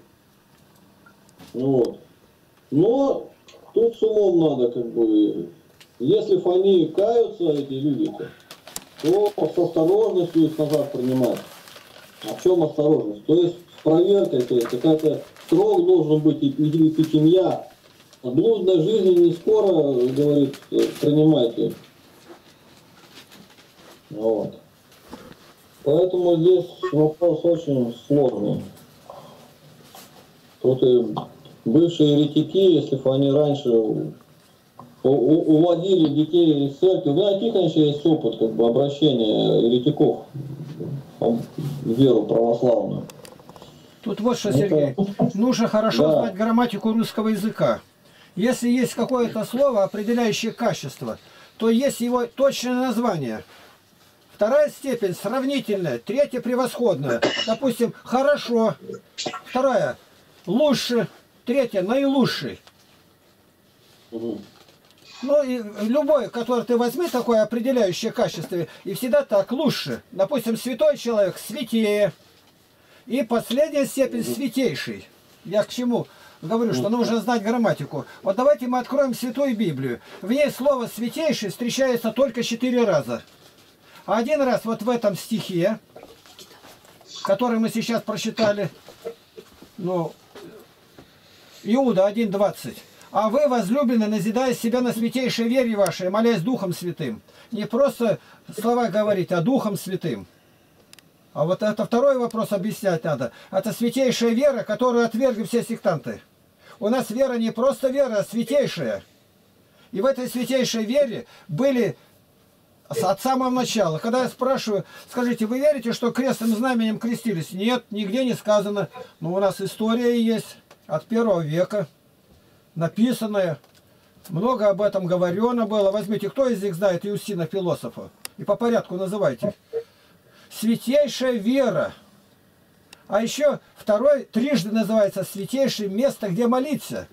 Вот. Но тут с умом надо, как бы, если они каются, эти люди-то, то с осторожностью их назад принимать. А в чем осторожность? То есть с проверкой, то есть какая-то срок должен быть и пятимья. Блудной жизни не скоро, говорит, принимайте. Вот. Поэтому здесь вопрос очень сложный. Тут и бывшие еретики, если бы они раньше уводили детей из церкви, у меня Тихоновича есть опыт как бы, обращения еретиков в веру православную. Тут вот что, Сергей, нужно хорошо да. знать грамматику русского языка. Если есть какое-то слово, определяющее качество, то есть его точное название – Вторая степень сравнительная, третья превосходная. Допустим, хорошо. Вторая лучше. Третья наилучший. Ну и любой, который ты возьми, такое определяющее качество, и всегда так лучше. Допустим, святой человек святее. И последняя степень святейший. Я к чему говорю, что нужно знать грамматику. Вот давайте мы откроем Святую Библию. В ней слово святейший встречается только четыре раза. Один раз вот в этом стихе, который мы сейчас прочитали, ну, Иуда 1.20. А вы, возлюбленные, назидая себя на святейшей вере вашей, молясь Духом Святым. Не просто слова говорить, а Духом Святым. А вот это второй вопрос объяснять надо. Это святейшая вера, которую отвергли все сектанты. У нас вера не просто вера, а святейшая. И в этой святейшей вере были от самого начала. Когда я спрашиваю, скажите, вы верите, что крестным знаменем крестились? Нет, нигде не сказано. Но у нас история есть от первого века, написанная. Много об этом говорено было. Возьмите, кто из них знает Иустина философа? И по порядку называйте. Святейшая вера. А еще второй трижды называется святейшее место, где молиться.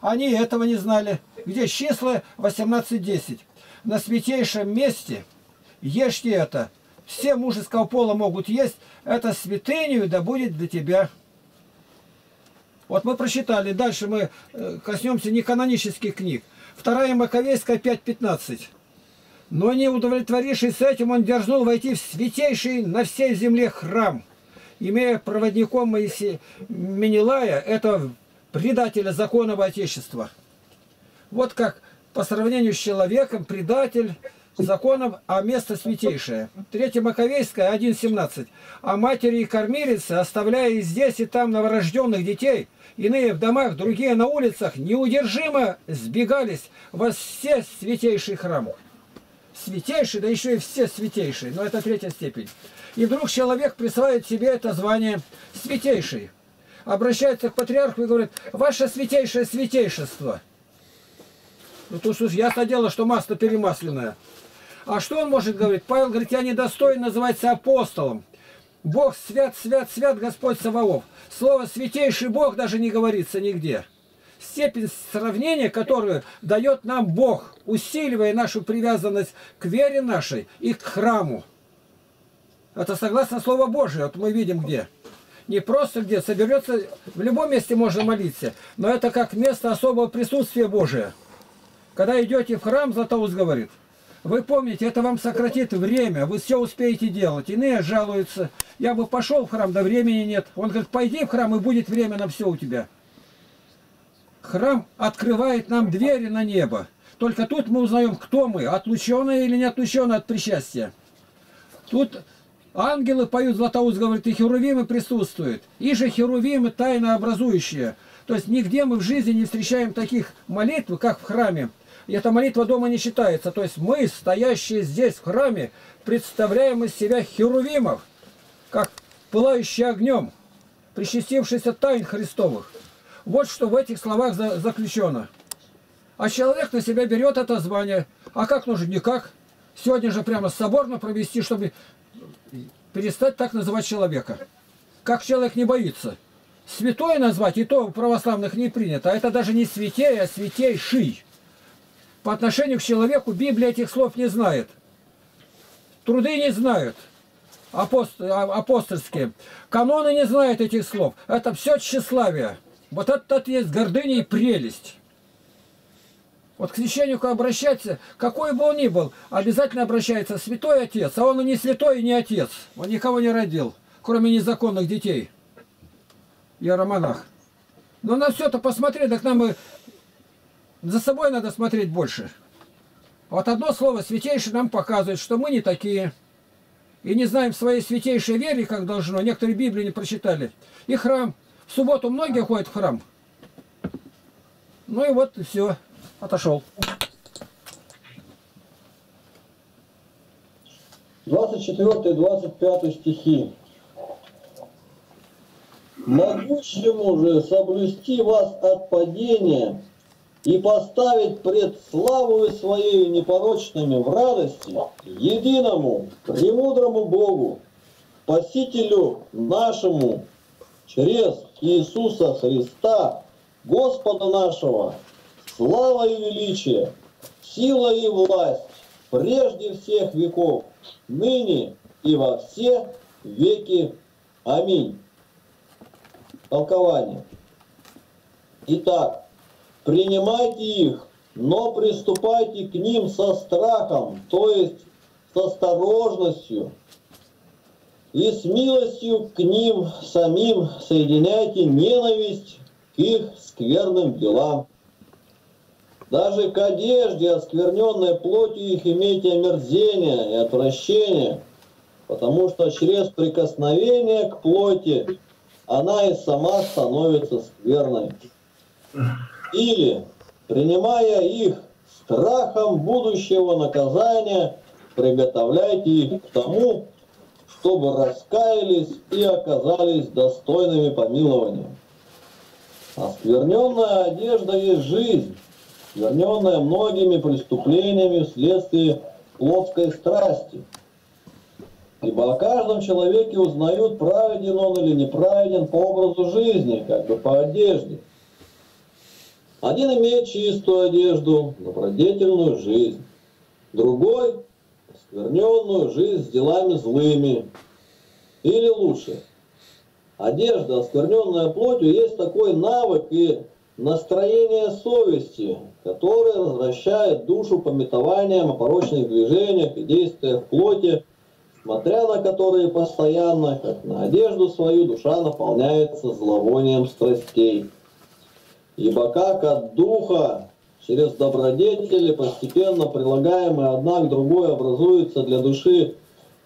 Они этого не знали. Где числа 18.10 на святейшем месте, ешьте это. Все мужеского пола могут есть, это святыню да будет для тебя. Вот мы прочитали, дальше мы э, коснемся неканонических книг. Вторая Маковейская 5.15. Но не удовлетворившись этим, он дерзнул войти в святейший на всей земле храм, имея проводником Моисея Менелая, это предателя законного Отечества. Вот как по сравнению с человеком, предатель, законом, а место святейшее. Третья Маковейская, 1.17. А матери и кормилицы, оставляя и здесь, и там новорожденных детей, иные в домах, другие на улицах, неудержимо сбегались во все святейшие храмы. Святейший, да еще и все святейшие, но это третья степень. И вдруг человек присваивает себе это звание святейший. Обращается к патриарху и говорит, ваше святейшее святейшество – ну то что ясно дело, что масло перемасленное. А что он может говорить? Павел говорит, я недостоин называться апостолом. Бог свят, свят, свят, Господь Саваоф. Слово «святейший Бог» даже не говорится нигде. Степень сравнения, которую дает нам Бог, усиливая нашу привязанность к вере нашей и к храму. Это согласно Слову Божие, вот мы видим где. Не просто где, соберется, в любом месте можно молиться, но это как место особого присутствия Божия. Когда идете в храм, Златоуст говорит, вы помните, это вам сократит время, вы все успеете делать. Иные жалуются, я бы пошел в храм, да времени нет. Он говорит, пойди в храм, и будет время на все у тебя. Храм открывает нам двери на небо. Только тут мы узнаем, кто мы, отлученные или не отлученные от причастия. Тут ангелы поют, Златоуст говорит, и херувимы присутствуют. И же херувимы тайно образующие. То есть нигде мы в жизни не встречаем таких молитв, как в храме. Эта молитва дома не считается. То есть мы, стоящие здесь в храме, представляем из себя херувимов, как пылающие огнем, причастившиеся тайн Христовых. Вот что в этих словах заключено. А человек на себя берет это звание. А как нужно? Никак. Сегодня же прямо соборно провести, чтобы перестать так называть человека. Как человек не боится. Святой назвать, и то у православных не принято. А это даже не святей, а святейший. По отношению к человеку Библия этих слов не знает. Труды не знают. Апост... А, апостольские. Каноны не знают этих слов. Это все тщеславие. Вот это, есть гордыня и прелесть. Вот к священнику обращаться, какой бы он ни был, обязательно обращается святой отец, а он и не святой, и не отец. Он никого не родил, кроме незаконных детей. Я романах. Но на все это посмотреть, так нам и за собой надо смотреть больше. Вот одно слово святейший нам показывает, что мы не такие. И не знаем своей святейшей вере, как должно. Некоторые Библии не прочитали. И храм. В субботу многие ходят в храм. Ну и вот и все. Отошел. 24-25 стихи. Могущему же соблюсти вас от падения и поставить пред славою своей непорочными в радости единому, премудрому Богу, Спасителю нашему, через Иисуса Христа, Господа нашего, слава и величие, сила и власть прежде всех веков, ныне и во все веки. Аминь. Толкование. Итак, принимайте их, но приступайте к ним со страхом, то есть с осторожностью, и с милостью к ним самим соединяйте ненависть к их скверным делам. Даже к одежде, оскверненной плотью их, имейте омерзение и отвращение, потому что через прикосновение к плоти она и сама становится скверной. Или, принимая их страхом будущего наказания, приготовляйте их к тому, чтобы раскаялись и оказались достойными помилования. Оскверненная одежда есть жизнь, скверненная многими преступлениями вследствие плотской страсти. Ибо о каждом человеке узнают, праведен он или неправеден по образу жизни, как бы по одежде. Один имеет чистую одежду, добродетельную жизнь. Другой – оскверненную жизнь с делами злыми. Или лучше, одежда, оскверненная плотью, есть такой навык и настроение совести, которое развращает душу пометованием о порочных движениях и действиях плоти, смотря на которые постоянно, как на одежду свою, душа наполняется зловонием страстей. Ибо как от духа через добродетели, постепенно прилагаемые одна к другой, образуется для души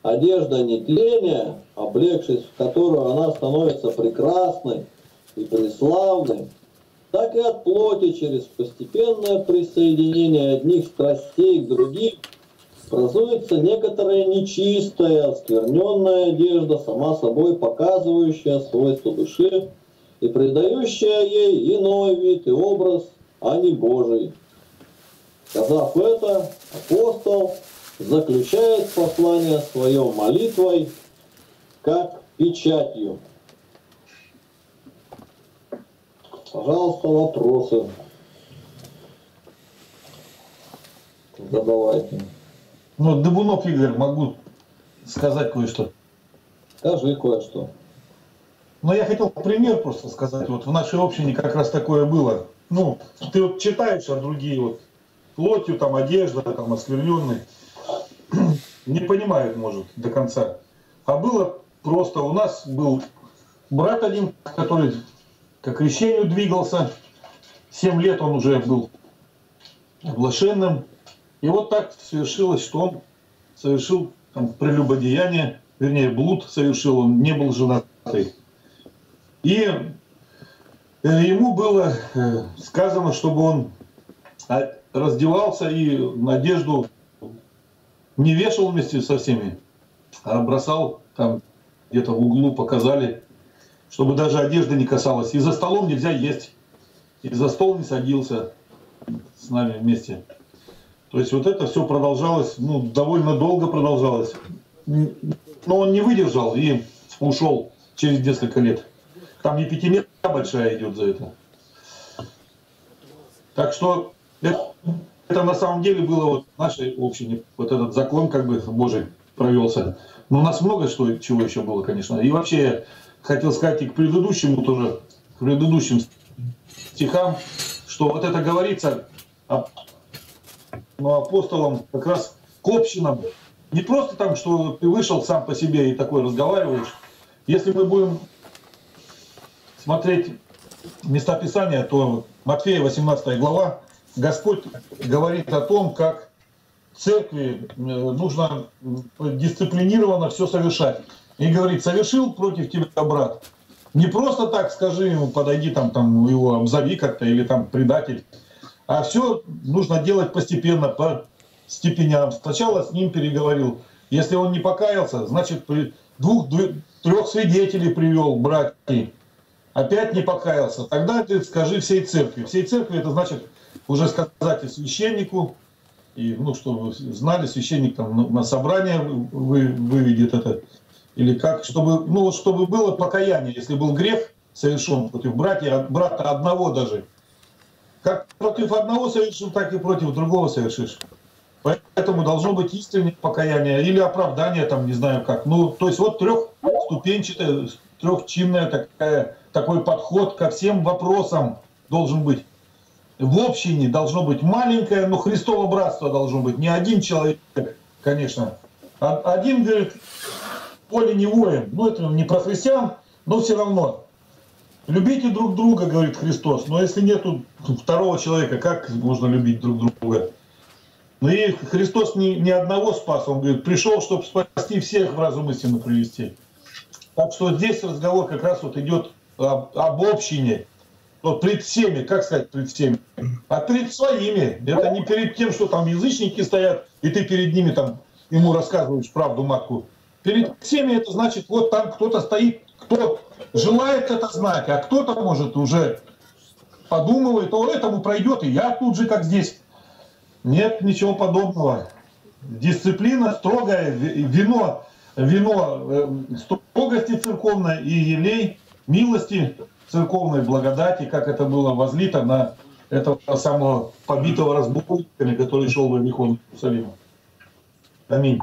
одежда нетления, облегшись в которую она становится прекрасной и преславной, так и от плоти через постепенное присоединение одних страстей к другим образуется некоторая нечистая, оскверненная одежда, сама собой показывающая свойства души, и придающая ей иной вид и образ, а не Божий. Сказав это, апостол заключает послание свое молитвой, как печатью. Пожалуйста, вопросы. Задавайте. Ну, Дыбунов Игорь, могу сказать кое-что. Скажи кое-что. Но я хотел пример просто сказать. Вот в нашей общине как раз такое было. Ну, ты вот читаешь, а другие вот плотью, там, одежда, там, оскверненный, не понимают, может, до конца. А было просто, у нас был брат один, который к крещению двигался. Семь лет он уже был блаженным. И вот так совершилось, что он совершил там, прелюбодеяние, вернее, блуд совершил, он не был женатый. И э, ему было э, сказано, чтобы он а, раздевался и надежду не вешал вместе со всеми, а бросал там где-то в углу, показали, чтобы даже одежда не касалась. И за столом нельзя есть, и за стол не садился с нами вместе. То есть вот это все продолжалось, ну, довольно долго продолжалось. Но он не выдержал и ушел через несколько лет. Там не пятиметра большая идет за это. Так что это, это на самом деле было вот нашей общине, вот этот закон как бы Божий провелся. Но у нас много что, чего еще было, конечно. И вообще хотел сказать и к предыдущему тоже, к предыдущим стихам, что вот это говорится ну, апостолам как раз к общинам. Не просто там, что ты вышел сам по себе и такой разговариваешь. Если мы будем смотреть места Писания, то Матфея 18 глава, Господь говорит о том, как церкви э, нужно дисциплинированно все совершать. И говорит, совершил против тебя брат. Не просто так скажи ему, подойди там, там его обзови как-то, или там предатель. А все нужно делать постепенно, по степеням. Сначала с ним переговорил. Если он не покаялся, значит, двух, трех свидетелей привел, братья. Опять не покаялся. Тогда ты скажи всей церкви. Всей церкви это значит уже сказать и священнику, и, ну, чтобы знали, священник там на собрание вы, выведет это, или как, чтобы, ну, чтобы было покаяние, если был грех совершен против братья, брата одного даже, как против одного совершил, так и против другого совершишь. Поэтому должно быть искреннее покаяние или оправдание, там, не знаю как. Ну, то есть вот трехступенчатая, трехчинная такая, такой подход ко всем вопросам должен быть. В общине должно быть маленькое, но Христово братство должно быть. Не один человек, конечно. Один, говорит, поле не воин. Ну, это не про христиан, но все равно. Любите друг друга, говорит Христос. Но если нету второго человека, как можно любить друг друга? Ну и Христос ни, ни одного спас. Он говорит, пришел, чтобы спасти всех в разум истину привести. Так что здесь разговор как раз вот идет об, об общине. Вот пред всеми, как сказать пред всеми? А перед своими. Это не перед тем, что там язычники стоят, и ты перед ними там ему рассказываешь правду матку. Перед всеми это значит, вот там кто-то стоит, кто желает это знать, а кто-то, может, уже подумывает, о, этому пройдет, и я тут же, как здесь. Нет ничего подобного. Дисциплина строгая, вино, вино э, строгости церковной и елей милости церковной благодати, как это было возлито на этого самого побитого разбойниками, который шел в Иерихон Иерусалима. Аминь.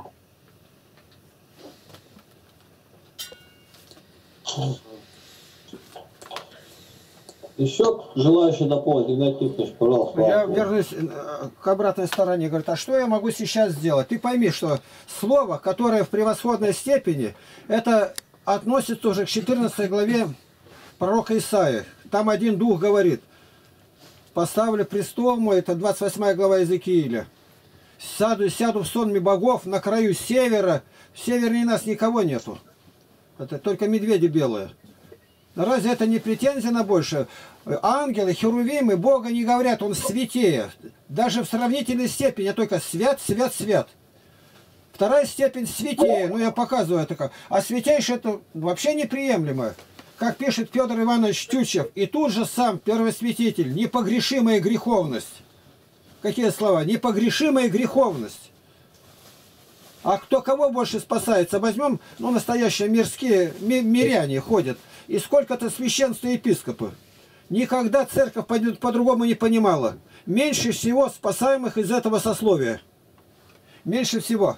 Еще желающий дополнить, Игнатий Тихонович, пожалуйста. Я вернусь э, к обратной стороне. Говорит, а что я могу сейчас сделать? Ты пойми, что слово, которое в превосходной степени, это относится уже к 14 главе пророка Исаия. Там один дух говорит, поставлю престол мой, это 28 глава Иезекииля. Сяду, сяду в сонме богов на краю севера. В севере нас никого нету. Это только медведи белые. Разве это не претензия на больше? Ангелы, херувимы, Бога не говорят, Он святее. Даже в сравнительной степени, а только свят, свят, свят. Вторая степень святее, ну я показываю это как. А святейшее это вообще неприемлемо. Как пишет Петр Иванович Тючев, и тут же сам первосвятитель, непогрешимая греховность. Какие слова? Непогрешимая греховность. А кто кого больше спасается? Возьмем, ну, настоящие мирские миряне ходят. И сколько-то священства епископы. Никогда церковь по-другому не понимала. Меньше всего спасаемых из этого сословия. Меньше всего.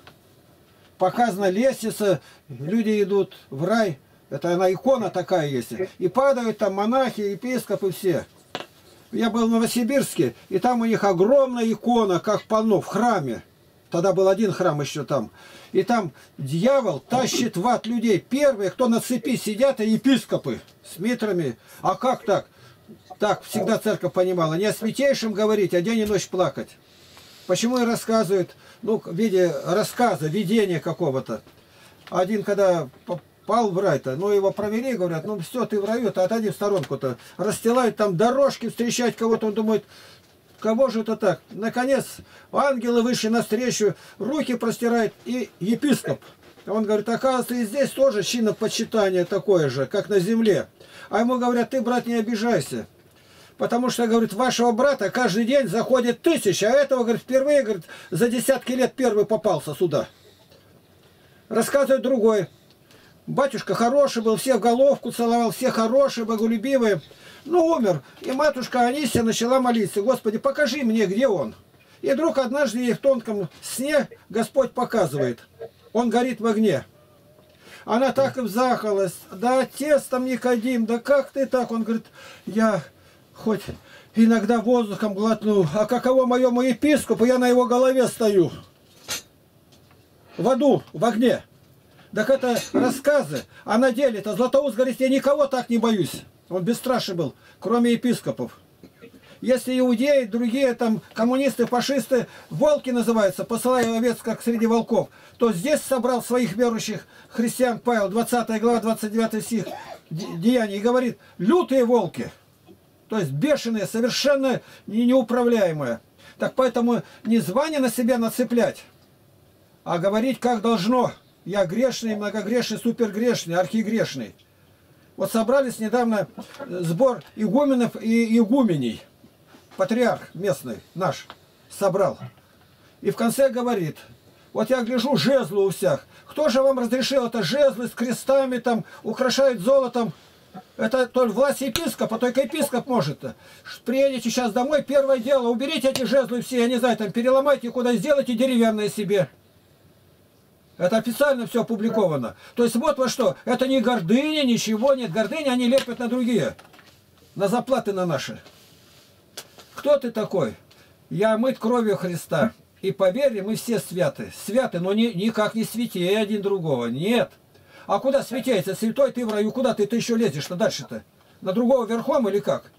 Показана лестница, люди идут в рай. Это она икона такая есть. И падают там монахи, епископы все. Я был в Новосибирске, и там у них огромная икона, как панно, в храме. Тогда был один храм еще там. И там дьявол тащит в ад людей. Первые, кто на цепи сидят, и епископы с митрами. А как так? Так всегда церковь понимала. Не о святейшем говорить, а день и ночь плакать. Почему и рассказывают, ну, в виде рассказа, видения какого-то. Один, когда пал в рай-то. Ну, его провели, говорят, ну, все, ты в раю, то отойди в сторонку-то. Расстилают там дорожки, встречать кого-то. Он думает, кого же это так? Наконец, ангелы вышли навстречу, руки простирает, и епископ. Он говорит, оказывается, и здесь тоже чинопочитание такое же, как на земле. А ему говорят, ты, брат, не обижайся. Потому что, говорит, вашего брата каждый день заходит тысяча, а этого, говорит, впервые, говорит, за десятки лет первый попался сюда. Рассказывает другой. Батюшка хороший был, всех головку целовал, все хорошие, боголюбивые. Ну, умер. И матушка Анисия начала молиться. Господи, покажи мне, где он. И вдруг однажды ей в тонком сне Господь показывает. Он горит в огне. Она так и взахалась. Да отец там Никодим, да как ты так? Он говорит, я хоть иногда воздухом глотну, а каково моему епископу, я на его голове стою. В аду, в огне. Так это рассказы, а на деле это Златоуст говорит, я никого так не боюсь. Он бесстрашный был, кроме епископов. Если иудеи, другие там коммунисты, фашисты, волки называются, посылая овец, как среди волков, то здесь собрал своих верующих христиан Павел, 20 глава, 29 стих Деяний, и говорит, лютые волки, то есть бешеные, совершенно неуправляемые. Так поэтому не звание на себя нацеплять, а говорить как должно. Я грешный, многогрешный, супергрешный, архигрешный. Вот собрались недавно сбор игуменов и игуменей. Патриарх местный наш собрал. И в конце говорит, вот я гляжу, жезлы у всех. Кто же вам разрешил это жезлы с крестами, там, украшают золотом? Это только власть епископа, только епископ может. Приедете сейчас домой, первое дело, уберите эти жезлы все, я не знаю, там, переломайте куда, сделайте деревянные себе. Это официально все опубликовано. То есть вот во что, это не гордыня, ничего нет. Гордыня они лепят на другие. На заплаты на наши. Кто ты такой? Я мыт кровью Христа. И поверь, мы все святы. Святы, но ни, никак не святее один другого. Нет. А куда святеется? Святой ты в раю. Куда ты, ты еще лезешь-то дальше-то? На другого верхом или как?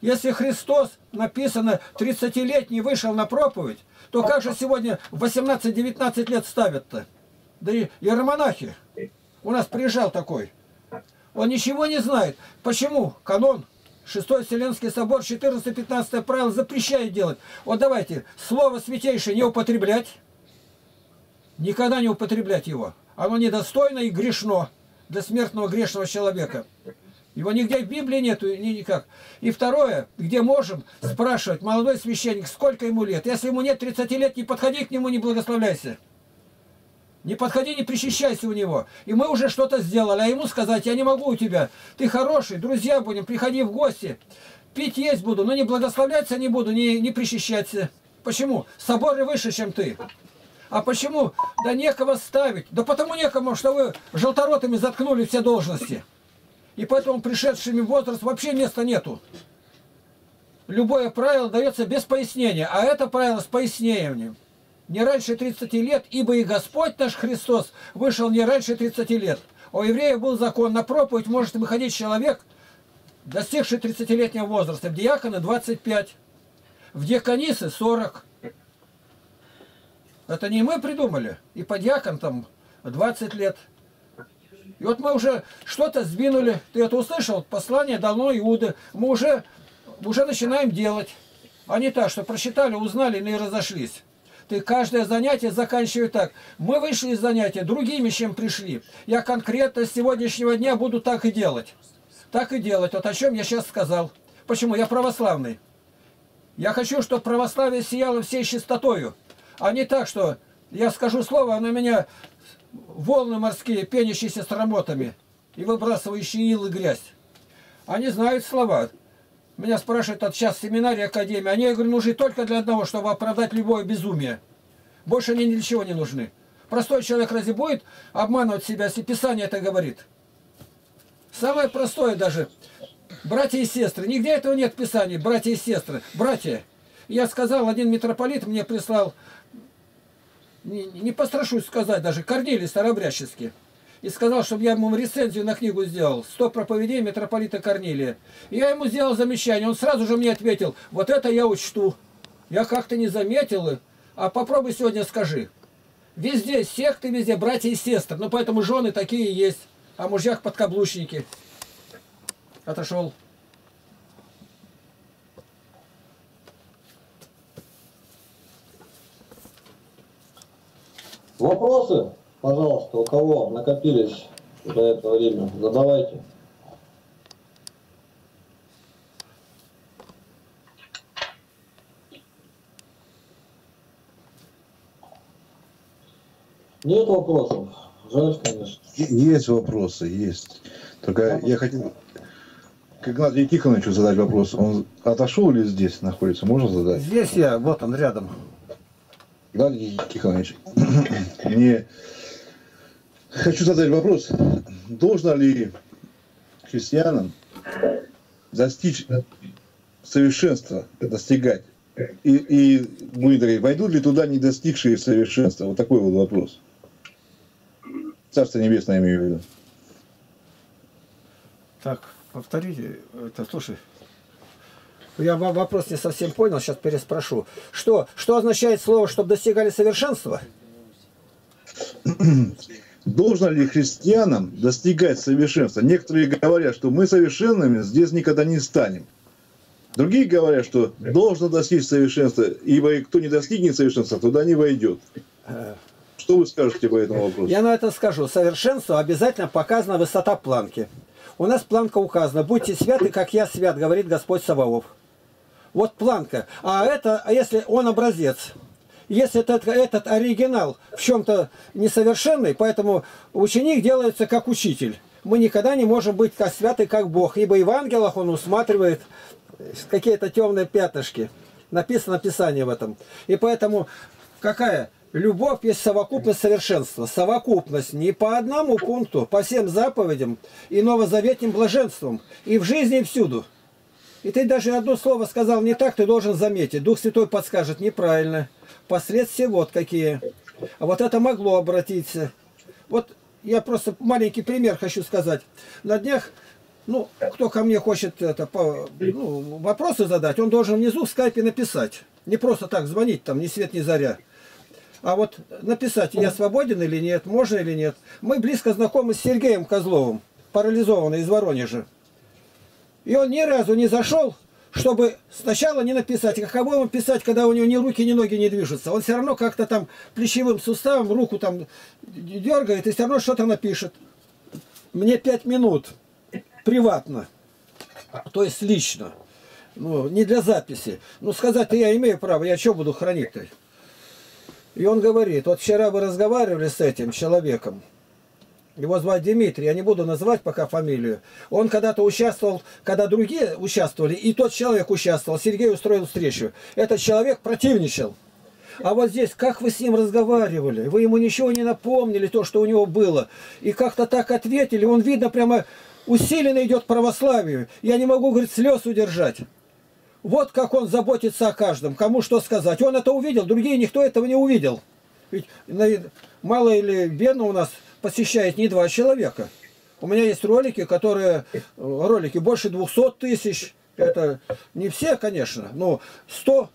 Если Христос, написано, 30-летний вышел на проповедь, то как же сегодня 18-19 лет ставят-то? Да и иеромонахи. У нас приезжал такой. Он ничего не знает. Почему? Канон. Шестой Вселенский собор, 14-15 правило запрещает делать. Вот давайте, слово святейшее не употреблять. Никогда не употреблять его. Оно недостойно и грешно для смертного грешного человека. Его нигде в Библии нету, никак. И второе, где можем спрашивать, молодой священник, сколько ему лет? Если ему нет 30 лет, не подходи к нему, не благословляйся. Не подходи, не причащайся у него. И мы уже что-то сделали, а ему сказать, я не могу у тебя. Ты хороший, друзья будем, приходи в гости. Пить есть буду, но не благословляться не буду, не, не причащаться. Почему? Соборы выше, чем ты. А почему? Да некого ставить. Да потому некому, что вы желторотами заткнули все должности. И поэтому пришедшими в возраст вообще места нету. Любое правило дается без пояснения, а это правило с пояснением. Не раньше 30 лет, ибо и Господь наш Христос вышел не раньше 30 лет. У евреев был закон, на проповедь может выходить человек, достигший 30-летнего возраста, в диаконы 25, в диаконисы 40. Это не мы придумали. И по диакон там 20 лет. И вот мы уже что-то сдвинули. Ты это услышал? Послание дано Иуды. Мы уже, уже начинаем делать. А не так, что прочитали, узнали и разошлись. Ты каждое занятие заканчивай так. Мы вышли из занятия другими, чем пришли. Я конкретно с сегодняшнего дня буду так и делать. Так и делать. Вот о чем я сейчас сказал. Почему? Я православный. Я хочу, чтобы православие сияло всей чистотою. А не так, что я скажу слово, оно меня волны морские, пенящиеся с рамотами и выбрасывающие ил и грязь. Они знают слова. Меня спрашивают от сейчас семинарии Академии. Они, я говорю, нужны только для одного, чтобы оправдать любое безумие. Больше они ни для чего не нужны. Простой человек разве будет обманывать себя, если Писание это говорит? Самое простое даже. Братья и сестры. Нигде этого нет в Писании. Братья и сестры. Братья. Я сказал, один митрополит мне прислал не, не пострашусь сказать даже, Корнилий Старобрящеский. И сказал, чтобы я ему рецензию на книгу сделал. «Сто проповедей митрополита Корнилия». Я ему сделал замечание. Он сразу же мне ответил, вот это я учту. Я как-то не заметил. А попробуй сегодня скажи. Везде секты, везде братья и сестры. Ну, поэтому жены такие есть. а мужьях подкаблучники. Отошел. Вопросы, пожалуйста, у кого накопились за это время, задавайте. Нет вопросов? Жаль, конечно. Есть вопросы, есть. Только я хотел к Игнатию Тихоновичу задать вопрос. Он отошел или здесь находится? Можно задать? Здесь я, вот он рядом. Игнатий Тихонович, мне хочу задать вопрос. Должно ли христианам достичь совершенства, достигать? И, и говорить, войдут ли туда не достигшие совершенства? Вот такой вот вопрос. Царство Небесное имею в виду. Так, повторите. Это, слушай, я вам вопрос не совсем понял, сейчас переспрошу. Что, что означает слово, чтобы достигали совершенства? Должно ли христианам достигать совершенства? Некоторые говорят, что мы совершенными здесь никогда не станем. Другие говорят, что должно достичь совершенства, ибо кто не достигнет совершенства, туда не войдет. Что вы скажете по этому вопросу? Я на это скажу. Совершенство обязательно показана высота планки. У нас планка указана. Будьте святы, как я свят, говорит Господь Саваоф. Вот планка. А это, а если он образец, если этот, этот оригинал в чем-то несовершенный, поэтому ученик делается как учитель. Мы никогда не можем быть как святый, как Бог, ибо в ангелах он усматривает какие-то темные пятнышки. Написано Писание в этом. И поэтому какая? Любовь есть совокупность совершенства. Совокупность не по одному пункту, по всем заповедям и новозаветным блаженством. И в жизни, и всюду. И ты даже одно слово сказал не так, ты должен заметить. Дух Святой подскажет неправильно. Последствия вот какие. А вот это могло обратиться. Вот я просто маленький пример хочу сказать. На днях, ну, кто ко мне хочет это, по, ну, вопросы задать, он должен внизу в скайпе написать. Не просто так звонить, там, ни свет, ни заря. А вот написать, я свободен или нет, можно или нет. Мы близко знакомы с Сергеем Козловым, парализованный из Воронежа. И он ни разу не зашел, чтобы сначала не написать. Каково ему писать, когда у него ни руки, ни ноги не движутся. Он все равно как-то там плечевым суставом руку там дергает и все равно что-то напишет. Мне пять минут приватно, то есть лично. Ну, не для записи. Ну, сказать-то я имею право, я что буду хранить-то? И он говорит, вот вчера вы разговаривали с этим человеком, его звать Дмитрий, я не буду называть пока фамилию. Он когда-то участвовал, когда другие участвовали, и тот человек участвовал, Сергей устроил встречу. Этот человек противничал. А вот здесь, как вы с ним разговаривали? Вы ему ничего не напомнили, то, что у него было. И как-то так ответили, он, видно, прямо усиленно идет к православию. Я не могу, говорит, слез удержать. Вот как он заботится о каждом, кому что сказать. Он это увидел, другие никто этого не увидел. Ведь мало или бедно у нас посещает не два человека. У меня есть ролики, которые, ролики больше 200 тысяч. Это не все, конечно, но 100,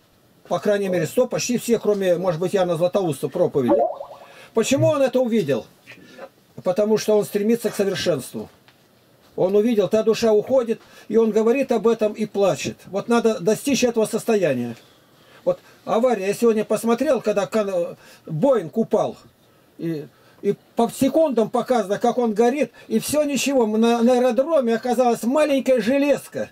по крайней мере 100, почти все, кроме, может быть, Яна Златоуста проповеди. Почему он это увидел? Потому что он стремится к совершенству. Он увидел, та душа уходит, и он говорит об этом и плачет. Вот надо достичь этого состояния. Вот авария, я сегодня посмотрел, когда Боинг упал, и и по секундам показано, как он горит, и все ничего. На, на аэродроме оказалась маленькая железка.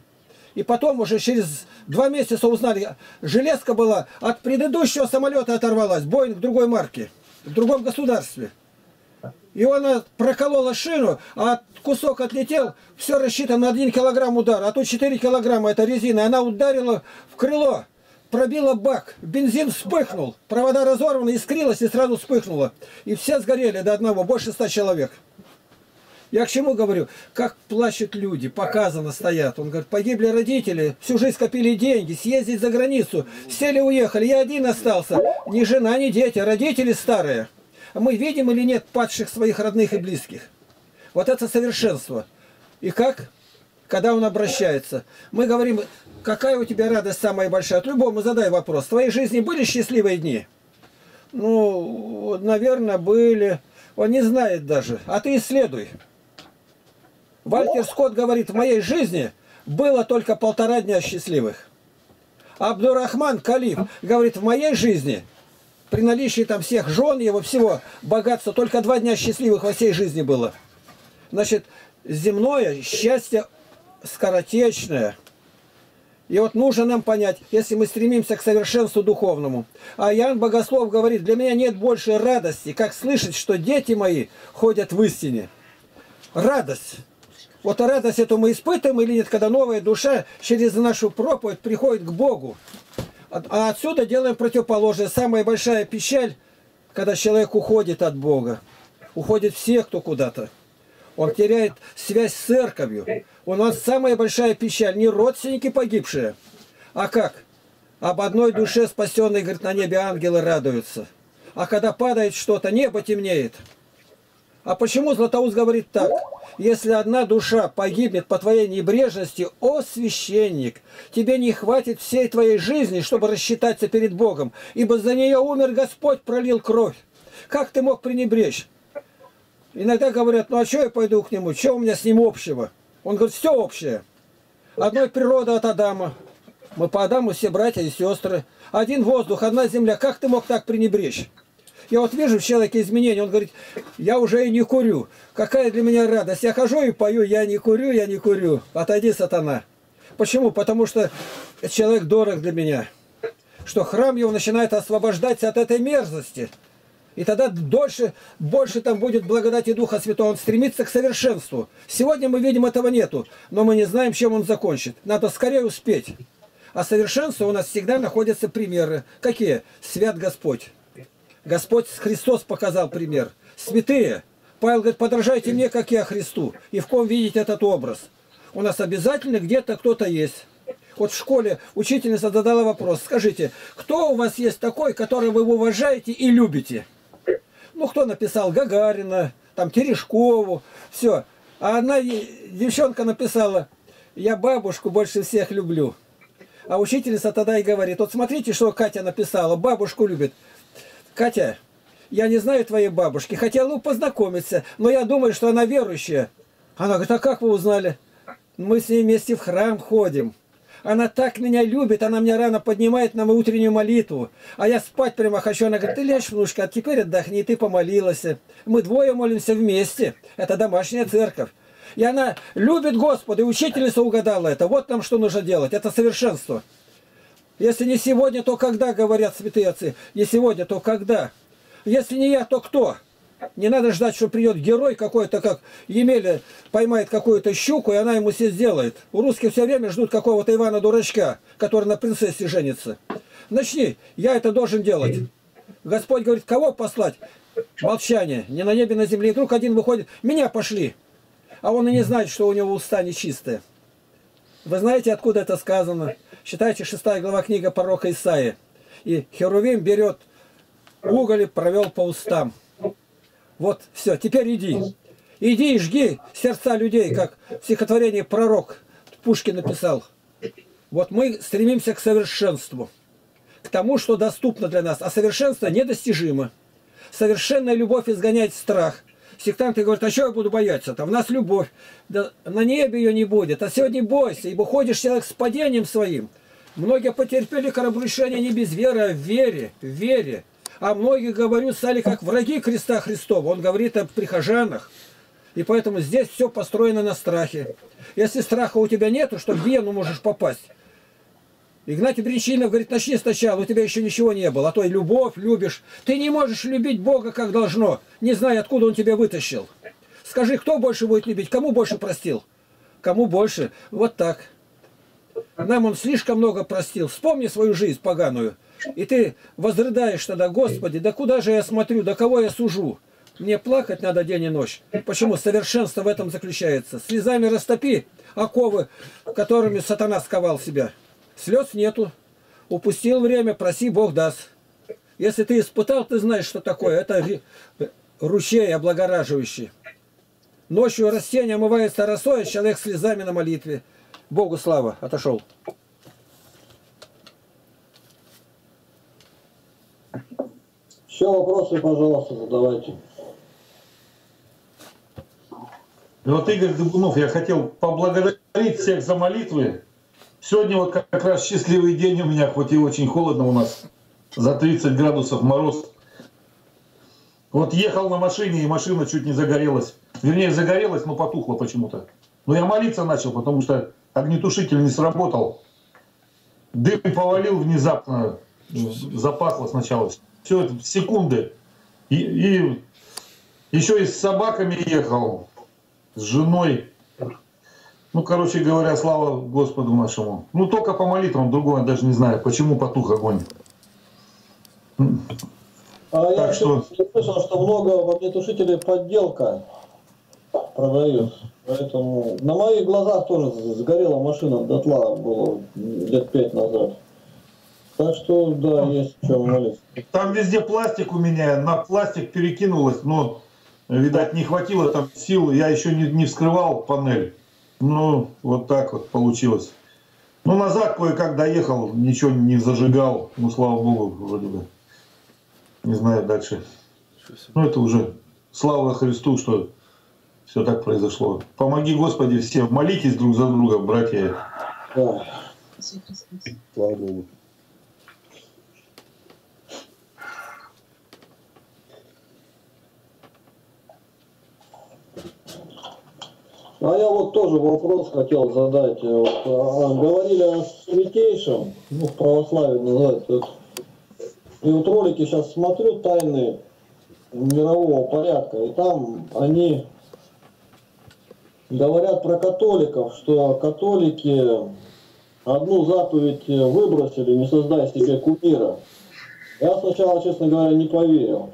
И потом уже через два месяца узнали, железка была от предыдущего самолета оторвалась, Боинг другой марки, в другом государстве. И она проколола шину, а кусок отлетел, все рассчитано на один килограмм удара, а тут 4 килограмма, это резина, она ударила в крыло пробила бак, бензин вспыхнул, провода разорваны, искрилась и сразу вспыхнула. И все сгорели до одного, больше ста человек. Я к чему говорю? Как плачут люди, показано стоят. Он говорит, погибли родители, всю жизнь скопили деньги, съездить за границу, сели уехали, я один остался. Ни жена, ни дети, родители старые. А мы видим или нет падших своих родных и близких? Вот это совершенство. И как? Когда он обращается. Мы говорим, Какая у тебя радость самая большая? От любому задай вопрос. В твоей жизни были счастливые дни? Ну, наверное, были. Он не знает даже. А ты исследуй. Вальтер Скотт говорит, в моей жизни было только полтора дня счастливых. Абдурахман Калиф говорит, в моей жизни при наличии там всех жен его, всего богатства, только два дня счастливых во всей жизни было. Значит, земное счастье скоротечное. И вот нужно нам понять, если мы стремимся к совершенству духовному. А Ян Богослов говорит, для меня нет большей радости, как слышать, что дети мои ходят в истине. Радость. Вот радость эту мы испытываем или нет, когда новая душа через нашу проповедь приходит к Богу. А отсюда делаем противоположное. Самая большая печаль, когда человек уходит от Бога. Уходит все, кто куда-то. Он теряет связь с церковью. У нас самая большая печаль. Не родственники погибшие, а как? Об одной душе спасенной, говорит, на небе ангелы радуются. А когда падает что-то, небо темнеет. А почему Златоуст говорит так? Если одна душа погибнет по твоей небрежности, о священник, тебе не хватит всей твоей жизни, чтобы рассчитаться перед Богом, ибо за нее умер Господь, пролил кровь. Как ты мог пренебречь? Иногда говорят, ну а что я пойду к нему, что у меня с ним общего? Он говорит, все общее. Одной природа от Адама. Мы по Адаму все братья и сестры. Один воздух, одна земля. Как ты мог так пренебречь? Я вот вижу в человеке изменения, он говорит, я уже и не курю. Какая для меня радость. Я хожу и пою, я не курю, я не курю. Отойди, сатана. Почему? Потому что человек дорог для меня. Что храм его начинает освобождаться от этой мерзости. И тогда дольше, больше там будет благодати Духа Святого. Он стремится к совершенству. Сегодня мы видим этого нету, но мы не знаем, чем он закончит. Надо скорее успеть. А совершенство у нас всегда находятся примеры. Какие? Свят Господь. Господь Христос показал пример. Святые. Павел говорит, подражайте мне, как я Христу. И в ком видите этот образ. У нас обязательно где-то кто-то есть. Вот в школе учительница задала вопрос. Скажите, кто у вас есть такой, которого вы уважаете и любите? Ну, кто написал Гагарина, там Терешкову, все. А одна девчонка написала, я бабушку больше всех люблю. А учительница тогда и говорит, вот смотрите, что Катя написала, бабушку любит. Катя, я не знаю твоей бабушки, хотела бы познакомиться, но я думаю, что она верующая. Она говорит, а как вы узнали? Мы с ней вместе в храм ходим. Она так меня любит, она меня рано поднимает на мою утреннюю молитву. А я спать прямо хочу. Она говорит, ты ляжь, внучка, а теперь отдохни, ты помолилась. Мы двое молимся вместе. Это домашняя церковь. И она любит Господа, и учительница угадала это. Вот нам что нужно делать. Это совершенство. Если не сегодня, то когда, говорят святые отцы. Не сегодня, то когда. Если не я, то кто? Не надо ждать, что придет герой какой-то, как Емеля поймает какую-то щуку, и она ему все сделает. У русских все время ждут какого-то Ивана-дурачка, который на принцессе женится. Начни, я это должен делать. Господь говорит, кого послать? Молчание, не на небе, на земле. И вдруг один выходит, меня пошли. А он и не знает, что у него уста нечистые. Вы знаете, откуда это сказано? Считайте, шестая глава книга пророка Исаия. И Херувим берет уголь и провел по устам. Вот, все, теперь иди. Иди и жги сердца людей, как в стихотворении пророк Пушкин написал. Вот мы стремимся к совершенству, к тому, что доступно для нас, а совершенство недостижимо. Совершенная любовь изгоняет страх. Сектанты говорят, а что я буду бояться? Там у нас любовь. Да на небе ее не будет. А сегодня бойся, ибо ходишь человек с падением своим. Многие потерпели корабрушение не без веры, а в вере, в вере. А многие, говорю, стали как враги креста Христова. Он говорит о прихожанах. И поэтому здесь все построено на страхе. Если страха у тебя нету, что в вену можешь попасть. Игнатий Бринчинов говорит, начни сначала, у тебя еще ничего не было, а то и любовь любишь. Ты не можешь любить Бога как должно, не зная, откуда Он тебя вытащил. Скажи, кто больше будет любить, кому больше простил? Кому больше? Вот так. Нам Он слишком много простил. Вспомни свою жизнь поганую. И ты возрыдаешь тогда, Господи, да куда же я смотрю, да кого я сужу? Мне плакать надо день и ночь. Почему? Совершенство в этом заключается. Слезами растопи оковы, которыми сатана сковал себя. Слез нету. Упустил время, проси, Бог даст. Если ты испытал, ты знаешь, что такое. Это ручей облагораживающий. Ночью растение омывается росой, а человек слезами на молитве. Богу слава. Отошел. Еще вопросы, пожалуйста, задавайте. И вот Игорь Дубунов, я хотел поблагодарить всех за молитвы. Сегодня вот как, как раз счастливый день у меня, хоть и очень холодно у нас, за 30 градусов мороз. Вот ехал на машине, и машина чуть не загорелась. Вернее, загорелась, но потухла почему-то. Но я молиться начал, потому что огнетушитель не сработал. Дым повалил внезапно, запахло сначала. Все секунды. И, и еще и с собаками ехал, с женой. Ну, короче говоря, слава Господу нашему. Ну, только по молитвам, другое даже не знаю, почему потух огонь. А так я что... слышал, что много огнетушителей подделка продают. Поэтому на моих глазах тоже сгорела машина дотла было лет пять назад. Так что, да, есть чем молиться. Там везде пластик у меня, на пластик перекинулось, но, видать, не хватило там сил, я еще не, не вскрывал панель. Ну, вот так вот получилось. Ну, назад кое-как доехал, ничего не зажигал, ну, слава богу, вроде бы. Не знаю дальше. Ну, это уже слава Христу, что все так произошло. Помоги, Господи, всем. Молитесь друг за друга, братья. Да. Слава Богу. А я вот тоже вопрос хотел задать. Вот, а, говорили о святейшем, ну, в православии называется. И вот ролики сейчас смотрю тайны мирового порядка, и там они говорят про католиков, что католики одну заповедь выбросили, не создай себе кумира. Я сначала, честно говоря, не поверил.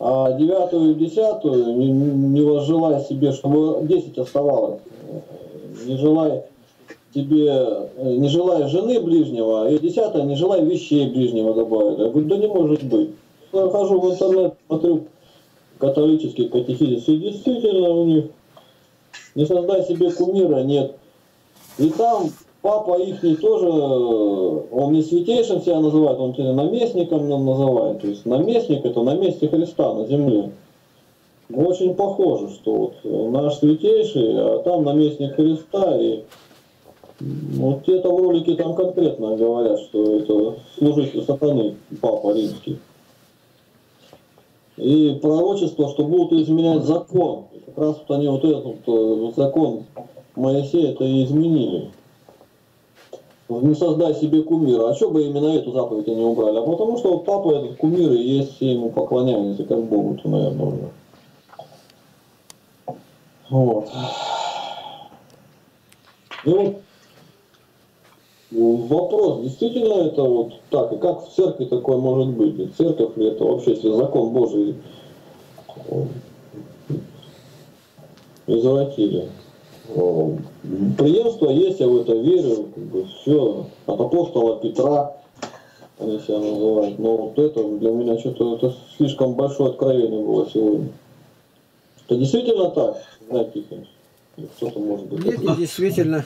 А девятую и десятую не, не возжелай себе, чтобы десять оставалось. Не желай тебе, не желая жены ближнего, и десятое, не желай вещей ближнего добавить. Я говорю, да не может быть. Я хожу в интернет, смотрю католический катехизис, и действительно у них не создай себе кумира, нет. И там папа их тоже, он не святейшим себя называет, он тебя наместником называет. То есть наместник это на месте Христа на земле. Очень похоже, что вот наш святейший, а там наместник Христа, и вот где-то в ролике там конкретно говорят, что это служитель сатаны, папа римский. И пророчество, что будут изменять закон. как раз вот они вот этот вот закон Моисея это и изменили. Не создай себе кумира. А что бы именно эту заповедь они убрали? А потому что вот папа этот кумир и есть, все ему поклоняются, как Богу-то, наверное, уже. Вот. И вот Вопрос, действительно это вот так, и как в церкви такое может быть? И церковь ли это вообще, если закон Божий извратили? Преемство есть, я в это верю, как бы все, от апостола Петра, они себя называют. Но вот это для меня что-то это слишком большое откровение было сегодня. Это действительно так, знаете, кто-то может быть. Нет, не действительно.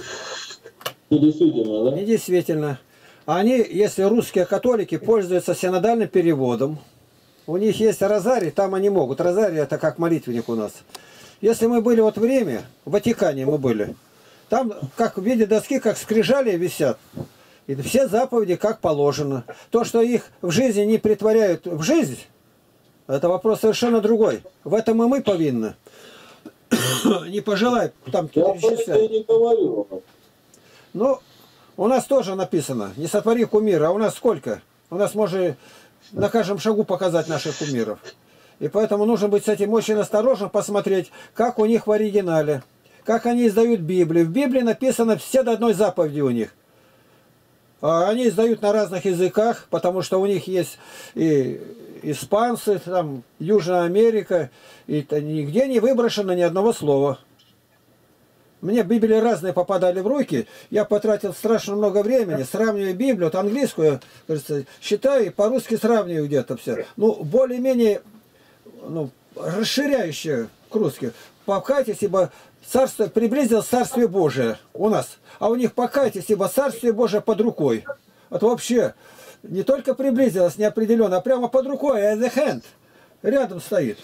Не действительно, да? Не действительно. Они, если русские католики, пользуются синодальным переводом, у них есть розарий, там они могут. Розарий это как молитвенник у нас. Если мы были вот в Риме, в Ватикане мы были, там как в виде доски, как скрижали висят. И все заповеди как положено. То, что их в жизни не притворяют в жизнь, это вопрос совершенно другой. В этом и мы повинны. не пожелай там перечислять. Я не говорю. Ну, у нас тоже написано, не сотвори кумира, а у нас сколько? У нас можно на каждом шагу показать наших кумиров. И поэтому нужно быть с этим очень осторожным, посмотреть, как у них в оригинале, как они издают Библию. В Библии написано все до одной заповеди у них. А они издают на разных языках, потому что у них есть и испанцы, там, Южная Америка, и нигде не выброшено ни одного слова. Мне Библии разные попадали в руки, я потратил страшно много времени, сравнивая Библию, вот английскую, кажется, считаю по-русски сравниваю где-то все. Ну, более-менее ну, расширяющее к русски. Покайтесь, ибо царство приблизилось царствие Божие у нас. А у них покайтесь, ибо царствие Божие под рукой. Вот вообще не только приблизилось неопределенно, а прямо под рукой, at the hand, рядом стоит.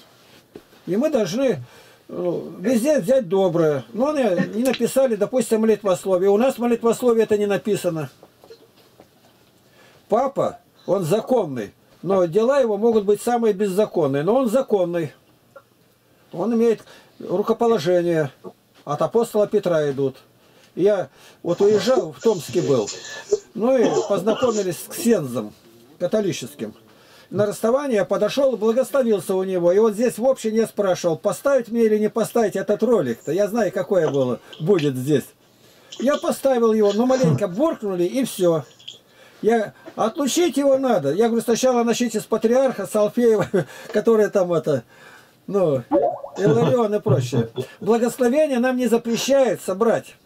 И мы должны ну, везде взять доброе. Но они не написали, допустим, молитвословие. У нас молитвословие это не написано. Папа, он законный, но дела его могут быть самые беззаконные. Но он законный. Он имеет рукоположение. От апостола Петра идут. Я вот уезжал, в Томске был. Ну и познакомились с ксензом католическим. На расставание подошел благословился у него. И вот здесь в общем я спрашивал, поставить мне или не поставить этот ролик-то. Я знаю, какое было, будет здесь. Я поставил его, но маленько буркнули и все. Я, отлучить его надо. Я говорю, сначала начните с патриарха, с Алфеева, который там это, ну, Иларион и прочее. Благословение нам не запрещает собрать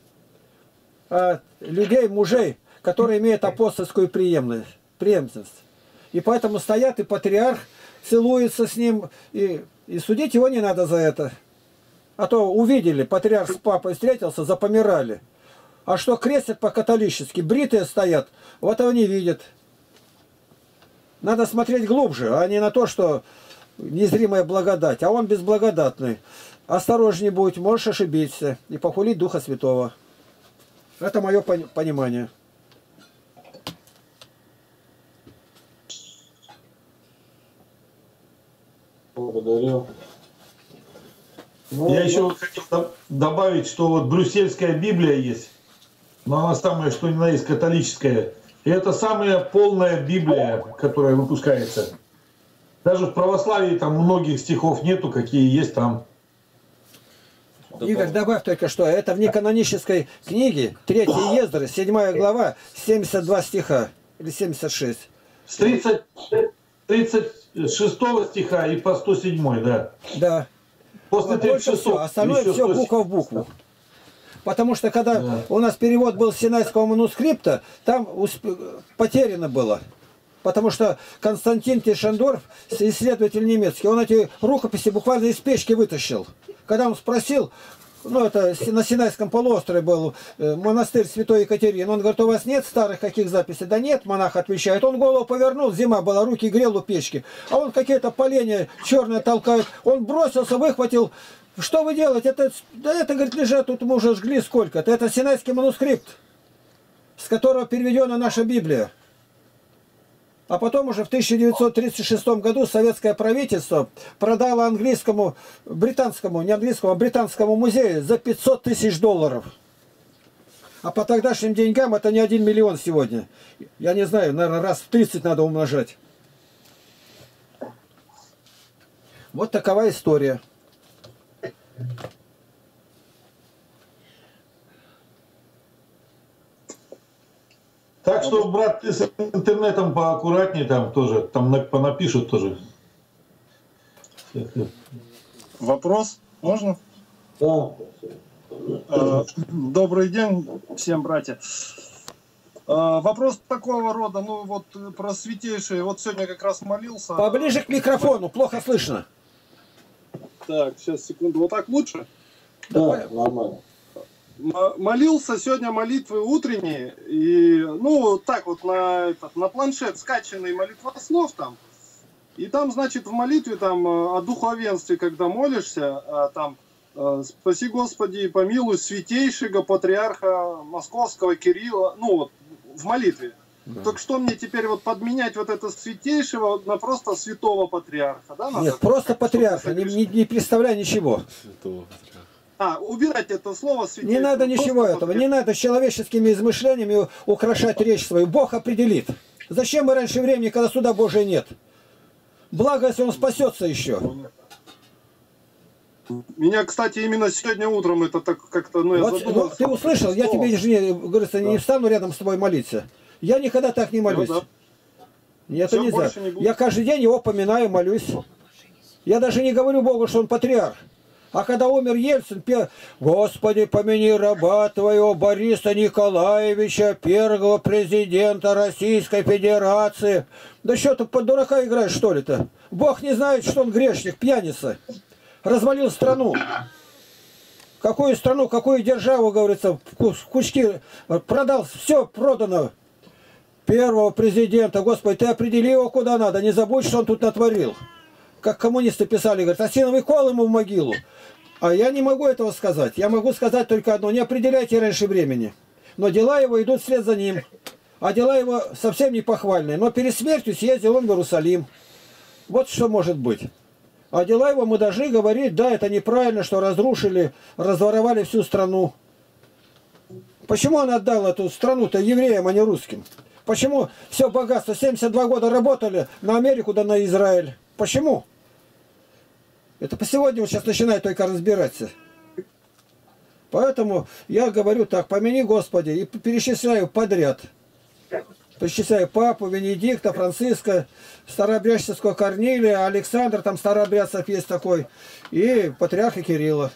а, людей, мужей, которые имеют апостольскую преемность, преемственность. И поэтому стоят и патриарх целуется с ним, и, и судить его не надо за это. А то увидели, патриарх с папой встретился, запомирали. А что крестят по-католически, бритые стоят, вот его не видят. Надо смотреть глубже, а не на то, что незримая благодать, а он безблагодатный. Осторожнее будь, можешь ошибиться и похулить Духа Святого. Это мое понимание. Благодарю. Ну, Я еще хотел добавить, что вот брюссельская Библия есть, но она самая, что ни на есть, католическая. И это самая полная Библия, которая выпускается. Даже в православии там многих стихов нету, какие есть там. Игорь, добавь только что, это в неканонической книге, 3 Ездры, 7 глава, 72 стиха, или 76. С 30, 36 стиха и по 107, да. Да. После 36 все, остальное все буква в букву. Потому что когда да. у нас перевод был с синайского манускрипта, там усп... потеряно было. Потому что Константин Тишендорф, исследователь немецкий, он эти рукописи буквально из печки вытащил. Когда он спросил, ну это на Синайском полуострове был э, монастырь Святой Екатерины. Он говорит, у вас нет старых каких записей? Да нет, монах отвечает. Он голову повернул, зима была, руки грел у печки. А он какие-то поленья черные толкает. Он бросился, выхватил. Что вы делаете? Это, да это, говорит, лежат, тут мы уже жгли сколько-то. Это Синайский манускрипт, с которого переведена наша Библия. А потом уже в 1936 году советское правительство продало английскому, британскому, не английскому, а британскому музею за 500 тысяч долларов. А по тогдашним деньгам это не один миллион сегодня. Я не знаю, наверное, раз в 30 надо умножать. Вот такова история. Так что, брат, ты с интернетом поаккуратнее там тоже, там понапишут тоже. Вопрос? Можно? Да. Э, добрый день всем, братья. Э, вопрос такого рода, ну вот про святейшие, вот сегодня как раз молился. Поближе к микрофону, плохо слышно. Так, сейчас, секунду, вот так лучше? Да, нормально. Молился сегодня молитвы утренние, и, ну, так вот на, этот, на планшет скачанный молитвослов там, и там, значит, в молитве там э, о духовенстве, когда молишься, а там э, «Спаси Господи, помилуй святейшего патриарха Московского Кирилла», ну, вот, в молитве. Да. Так что мне теперь вот подменять вот это святейшего на просто святого патриарха, да? Надо? Нет, просто патриарха, не, не, не представляй ничего. Святого патриарха. А, убирать это слово Не надо ничего этого, не надо человеческими измышлениями украшать речь свою. Бог определит. Зачем мы раньше времени, когда суда Божия нет? Благо, если он спасется еще. Меня, кстати, именно сегодня утром это так как-то... Ну, вот, ну, ты услышал, я тебе не, говорится, да. не встану рядом с тобой молиться. Я никогда так не молюсь. Ну, да. Это нельзя. Не я каждый день его поминаю, молюсь. Я даже не говорю Богу, что он патриарх. А когда умер Ельцин, пел «Господи, помяни раба твоего Бориса Николаевича, первого президента Российской Федерации». Да что ты под дурака играешь, что ли-то? Бог не знает, что он грешник, пьяница. Развалил страну. Какую страну, какую державу, говорится, в кучки продал, все продано. Первого президента, Господи, ты определи его куда надо, не забудь, что он тут натворил. Как коммунисты писали, говорят, осиновый кол ему в могилу. А я не могу этого сказать. Я могу сказать только одно. Не определяйте раньше времени. Но дела его идут вслед за ним. А дела его совсем не похвальные. Но перед смертью съездил он в Иерусалим. Вот что может быть. А дела его мы должны говорить, да, это неправильно, что разрушили, разворовали всю страну. Почему он отдал эту страну-то евреям, а не русским? Почему все богатство, 72 года работали на Америку да на Израиль? Почему? Это по сегодня сейчас начинает только разбираться. Поэтому я говорю так, помяни Господи, и перечисляю подряд. Перечисляю папу, Венедикта, Франциска, Старообрядческого Корнилия, Александр, там Старообрядцев есть такой, и патриарха Кирилла.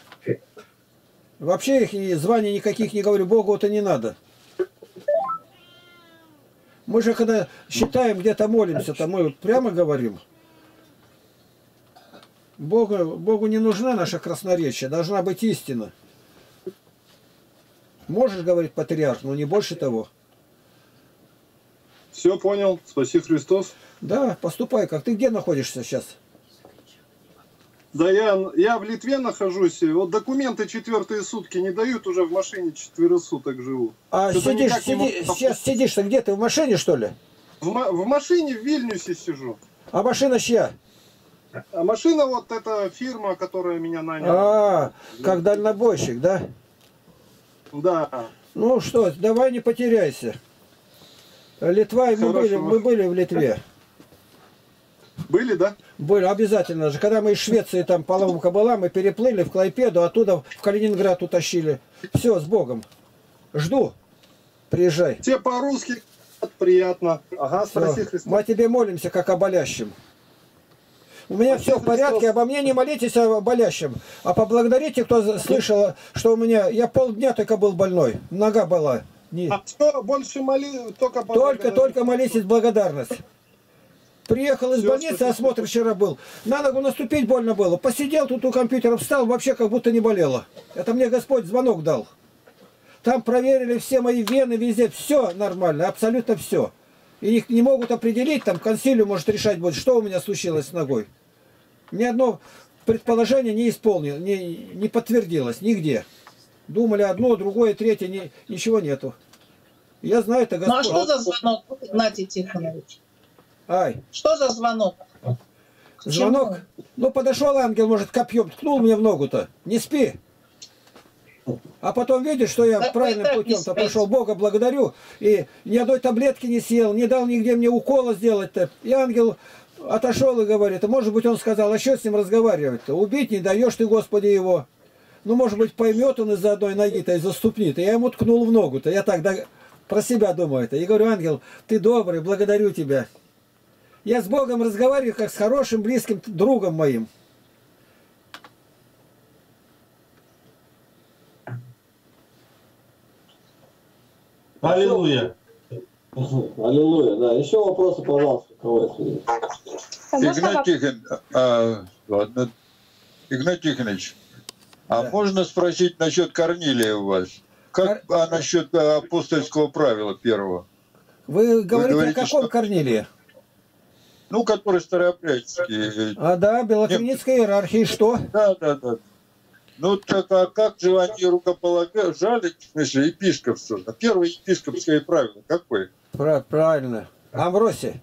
Вообще их званий никаких не говорю, Богу это не надо. Мы же когда считаем, где-то молимся, то мы прямо говорим. Богу, Богу не нужна наша красноречие, должна быть истина. Можешь говорить патриарх, но не больше того. Все понял. Спаси Христос. Да, поступай как. Ты где находишься сейчас? Да я, я в Литве нахожусь. Вот документы четвертые сутки не дают, уже в машине четверо суток живу. А сидишь, сиди, могу... сейчас сидишь-то где ты? В машине, что ли? В, в машине в Вильнюсе сижу. А машина чья? А машина вот эта фирма, которая меня наняла. А, как дальнобойщик, да? Да. Ну что, давай не потеряйся. Литва, мы были, мы были в Литве. Были, да? Были, обязательно же. Когда мы из Швеции, там, поломка была, мы переплыли в Клайпеду, оттуда в Калининград утащили. Все, с Богом. Жду. Приезжай. Тебе по-русски приятно. Ага, спроси Христа. Мы тебе молимся, как о болящем. У меня все в порядке, обо мне не молитесь о болящем, а поблагодарите, кто слышал, что у меня, я полдня только был больной, нога была. Не... А что больше моли, только Только, только молитесь благодарность. Приехал из Все, больницы, осмотр вчера был. На ногу наступить больно было. Посидел тут у компьютера, встал, вообще как будто не болело. Это мне Господь звонок дал. Там проверили все мои вены, везде. Все нормально, абсолютно все. И их не могут определить, там консилиум может решать будет, что у меня случилось с ногой. Ни одно предположение не исполнилось, не, не подтвердилось нигде. Думали одно, другое, третье, ни, ничего нету. Я знаю, это Господь. Ну а что за звонок, Игнатий Тихонович? Ай. Что за звонок? Звонок? Ну подошел ангел, может, копьем ткнул мне в ногу-то. Не спи. А потом видишь, что я так правильным путем-то пошел, Бога благодарю, и ни одной таблетки не съел, не дал нигде мне укола сделать-то. И ангел отошел и говорит, а может быть он сказал, а что с ним разговаривать-то? Убить не даешь ты, Господи, его. Ну, может быть, поймет он из-за одной ноги-то, из-за ступни-то. Я ему ткнул в ногу-то. Я так про себя думаю-то. И говорю, ангел, ты добрый, благодарю тебя. Я с Богом разговариваю, как с хорошим, близким другом моим. Аллилуйя. Аллилуйя, да. Еще вопросы, пожалуйста, кого Игнат Тихонович, а, ладно. Игнат Тихонович, а да. можно спросить насчет Корнилия у вас? Как Кор... а насчет а, апостольского правила первого? Вы говорите, Вы говорите о каком что... Корнилии? Ну, который старообрядческий. А, да, белокреницкая иерархия, что? Да, да, да. Ну, так а как же они рукополагают, жали, в смысле, епископство? Первое епископское правило какое? Правильно. Амбросий.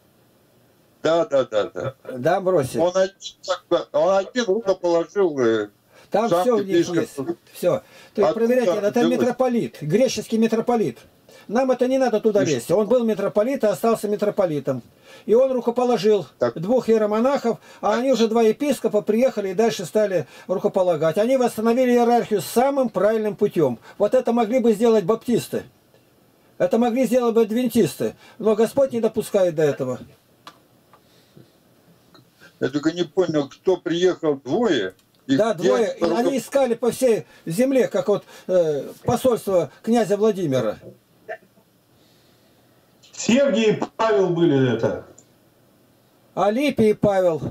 Да, да, да, да. Да, Амбросий. Он один, он один рукоположил э, Там все у них есть. Все. То есть, проверяйте, это митрополит, греческий митрополит. Нам это не надо туда лезть. Он был митрополит и остался митрополитом. И он рукоположил так. двух иеромонахов, а они уже два епископа приехали и дальше стали рукополагать. Они восстановили иерархию самым правильным путем. Вот это могли бы сделать баптисты. Это могли сделать бы адвентисты. Но Господь не допускает до этого. Я только не понял, кто приехал двое, и да, двое. И они искали по всей земле, как вот э, посольство князя Владимира. Сергий и Павел были это. Алипий и Павел.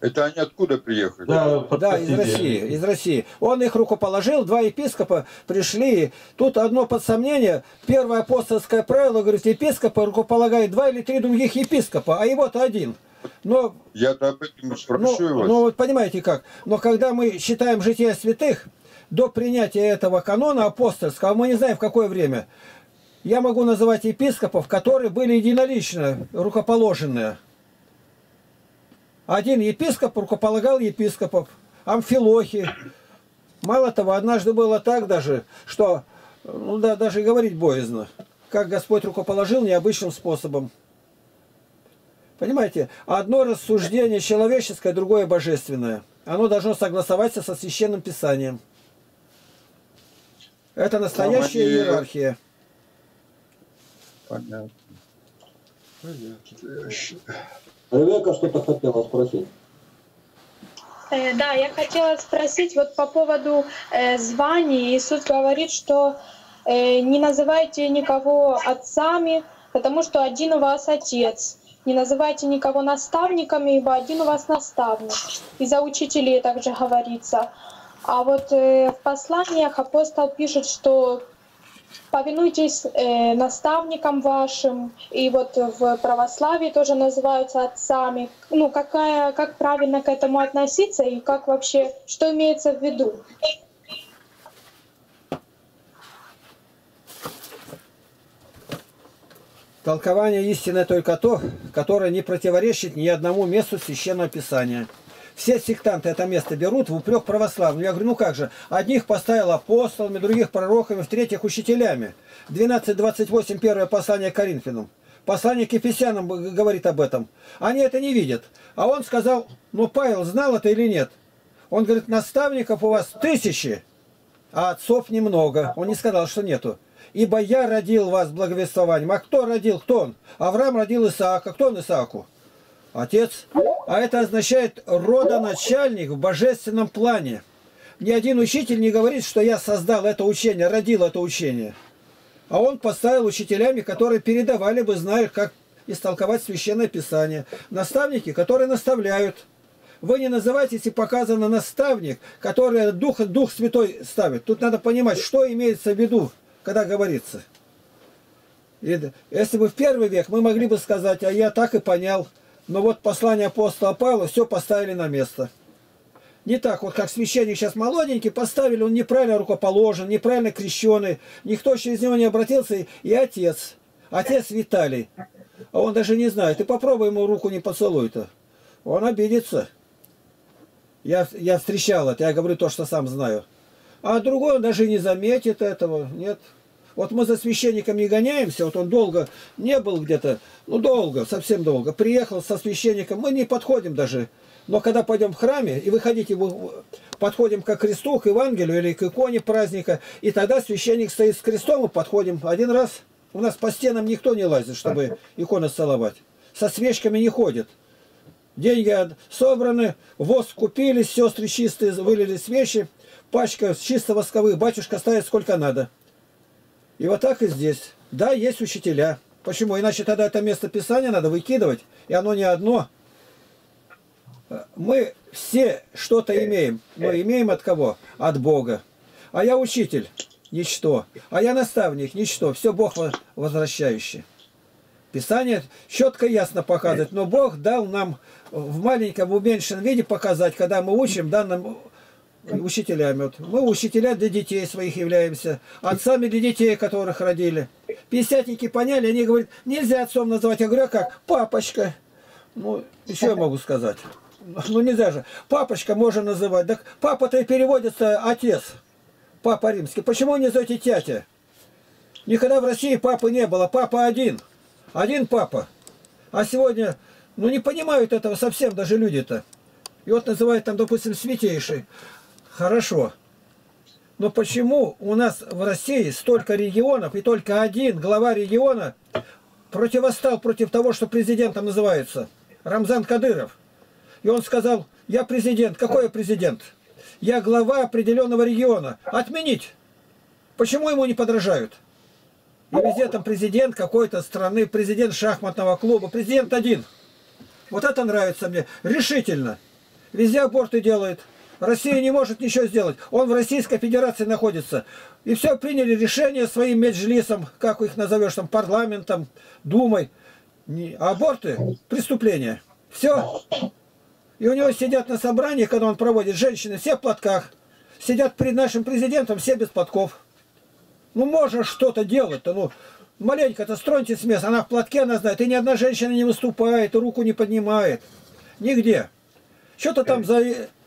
Это они откуда приехали? Да, да из России, из России. Он их рукоположил, два епископа пришли. Тут одно под сомнение. Первое апостольское правило, говорит, епископа рукополагает два или три других епископа, а его-то один. Но, Я об этом но, спрашиваю вас. но вот понимаете как? Но когда мы считаем жития святых, до принятия этого канона апостольского, мы не знаем в какое время, я могу называть епископов, которые были единолично рукоположенные. Один епископ рукополагал епископов, амфилохи. Мало того, однажды было так даже, что ну, да, даже говорить боязно, как Господь рукоположил необычным способом. Понимаете, одно рассуждение человеческое, другое божественное. Оно должно согласоваться со священным писанием. Это настоящая Там они- иерархия. Понятно. Ребека что-то хотела спросить. Э, Да, я хотела спросить вот по поводу э, званий. Иисус говорит, что э, не называйте никого отцами, потому что один у вас отец. Не называйте никого наставниками, ибо один у вас наставник. И за учителей также говорится. А вот э, в посланиях апостол пишет, что повинуйтесь э, наставникам вашим, и вот в православии тоже называются отцами. Ну, какая, как правильно к этому относиться и как вообще, что имеется в виду? Толкование истины только то, которое не противоречит ни одному месту Священного Писания. Все сектанты это место берут в упрек православным. Я говорю, ну как же, одних поставил апостолами, других пророками, в-третьих учителями. 12.28 первое послание Коринфянам. Послание к Ефесянам говорит об этом. Они это не видят. А он сказал, ну Павел знал это или нет? Он говорит, наставников у вас тысячи, а отцов немного. Он не сказал, что нету. Ибо я родил вас благовествованием. А кто родил? Кто он? Авраам родил Исаака. Кто он Исааку? Отец. А это означает родоначальник в божественном плане. Ни один учитель не говорит, что я создал это учение, родил это учение. А он поставил учителями, которые передавали бы, зная, как истолковать Священное Писание. Наставники, которые наставляют. Вы не называйте, если показано наставник, который Дух, Дух Святой ставит. Тут надо понимать, что имеется в виду, когда говорится. И если бы в первый век мы могли бы сказать, а я так и понял, но вот послание апостола Павла все поставили на место. Не так вот, как священник сейчас молоденький, поставили, он неправильно рукоположен, неправильно крещеный, никто через него не обратился, и- отец, отец Виталий. А он даже не знает, ты попробуй ему руку не поцелуй-то. Он обидится. Я, я встречал это, я говорю то, что сам знаю. А другой он даже не заметит этого, нет. Вот мы за священником не гоняемся, вот он долго не был где-то, ну долго, совсем долго, приехал со священником, мы не подходим даже. Но когда пойдем в храме, и вы хотите, вы- подходим к кресту, к Евангелию или к иконе праздника, и тогда священник стоит с крестом, и подходим один раз. У нас по стенам никто не лазит, чтобы иконы целовать. Со свечками не ходят. Деньги собраны, воск купили, сестры чистые, вылили свечи, пачка чисто восковых, батюшка ставит сколько надо. И вот так и здесь. Да, есть учителя. Почему? Иначе тогда это место Писания надо выкидывать, и оно не одно. Мы все что-то имеем, но имеем от кого? От Бога. А я учитель, ничто. А я наставник, ничто. Все Бог во- возвращающий. Писание четко и ясно показывает, но Бог дал нам в маленьком уменьшенном виде показать, когда мы учим данным учителями. Вот мы учителя для детей своих являемся, отцами для детей, которых родили. Пятидесятники поняли, они говорят, нельзя отцом называть. Я говорю, а как? Папочка. Ну, еще я могу сказать. Ну, нельзя же. Папочка можно называть. Так папа-то и переводится отец. Папа римский. Почему не назовете тятя? Никогда в России папы не было. Папа один. Один папа. А сегодня, ну, не понимают этого совсем даже люди-то. И вот называют там, допустим, святейший. Хорошо. Но почему у нас в России столько регионов, и только один глава региона противостал против того, что президентом называется? Рамзан Кадыров. И он сказал, я президент. Какой я президент? Я глава определенного региона. Отменить. Почему ему не подражают? И везде там президент какой-то страны, президент шахматного клуба, президент один. Вот это нравится мне. Решительно. Везде аборты делает. Россия не может ничего сделать. Он в Российской Федерации находится. И все приняли решение своим меджлисом, как их назовешь, там, парламентом, думой. А аборты – преступление. Все. И у него сидят на собрании, когда он проводит, женщины все в платках. Сидят перед нашим президентом все без платков. Ну, можно что-то делать-то, ну, маленько-то строньте с места. Она в платке, она знает. И ни одна женщина не выступает, и руку не поднимает. Нигде. Что-то там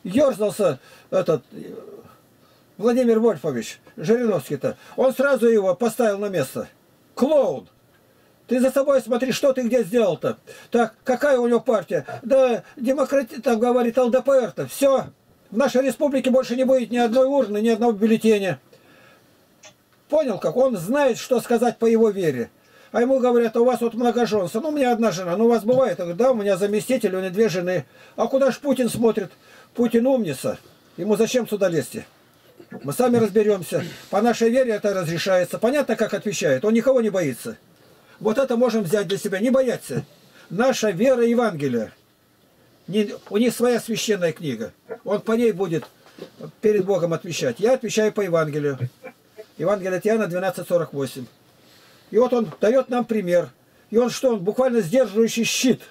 заерзался этот Владимир Вольфович Жириновский-то. Он сразу его поставил на место. Клоун. Ты за собой смотри, что ты где сделал-то. Так, какая у него партия? Да, демократи, там говорит ЛДПР-то. Все. В нашей республике больше не будет ни одной урны, ни одного бюллетеня. Понял как? Он знает, что сказать по его вере. А ему говорят, а у вас вот многоженство. Ну, у меня одна жена. Ну, у вас бывает? Я говорю, да, у меня заместитель, у меня две жены. А куда ж Путин смотрит? Путин умница. Ему зачем сюда лезть? Мы сами разберемся. По нашей вере это разрешается. Понятно, как отвечает. Он никого не боится. Вот это можем взять для себя. Не бояться. Наша вера Евангелия. Не, у них своя священная книга. Он по ней будет перед Богом отвечать. Я отвечаю по Евангелию. Евангелие от Иоанна 12.48. И вот он дает нам пример. И он что? Он буквально сдерживающий щит.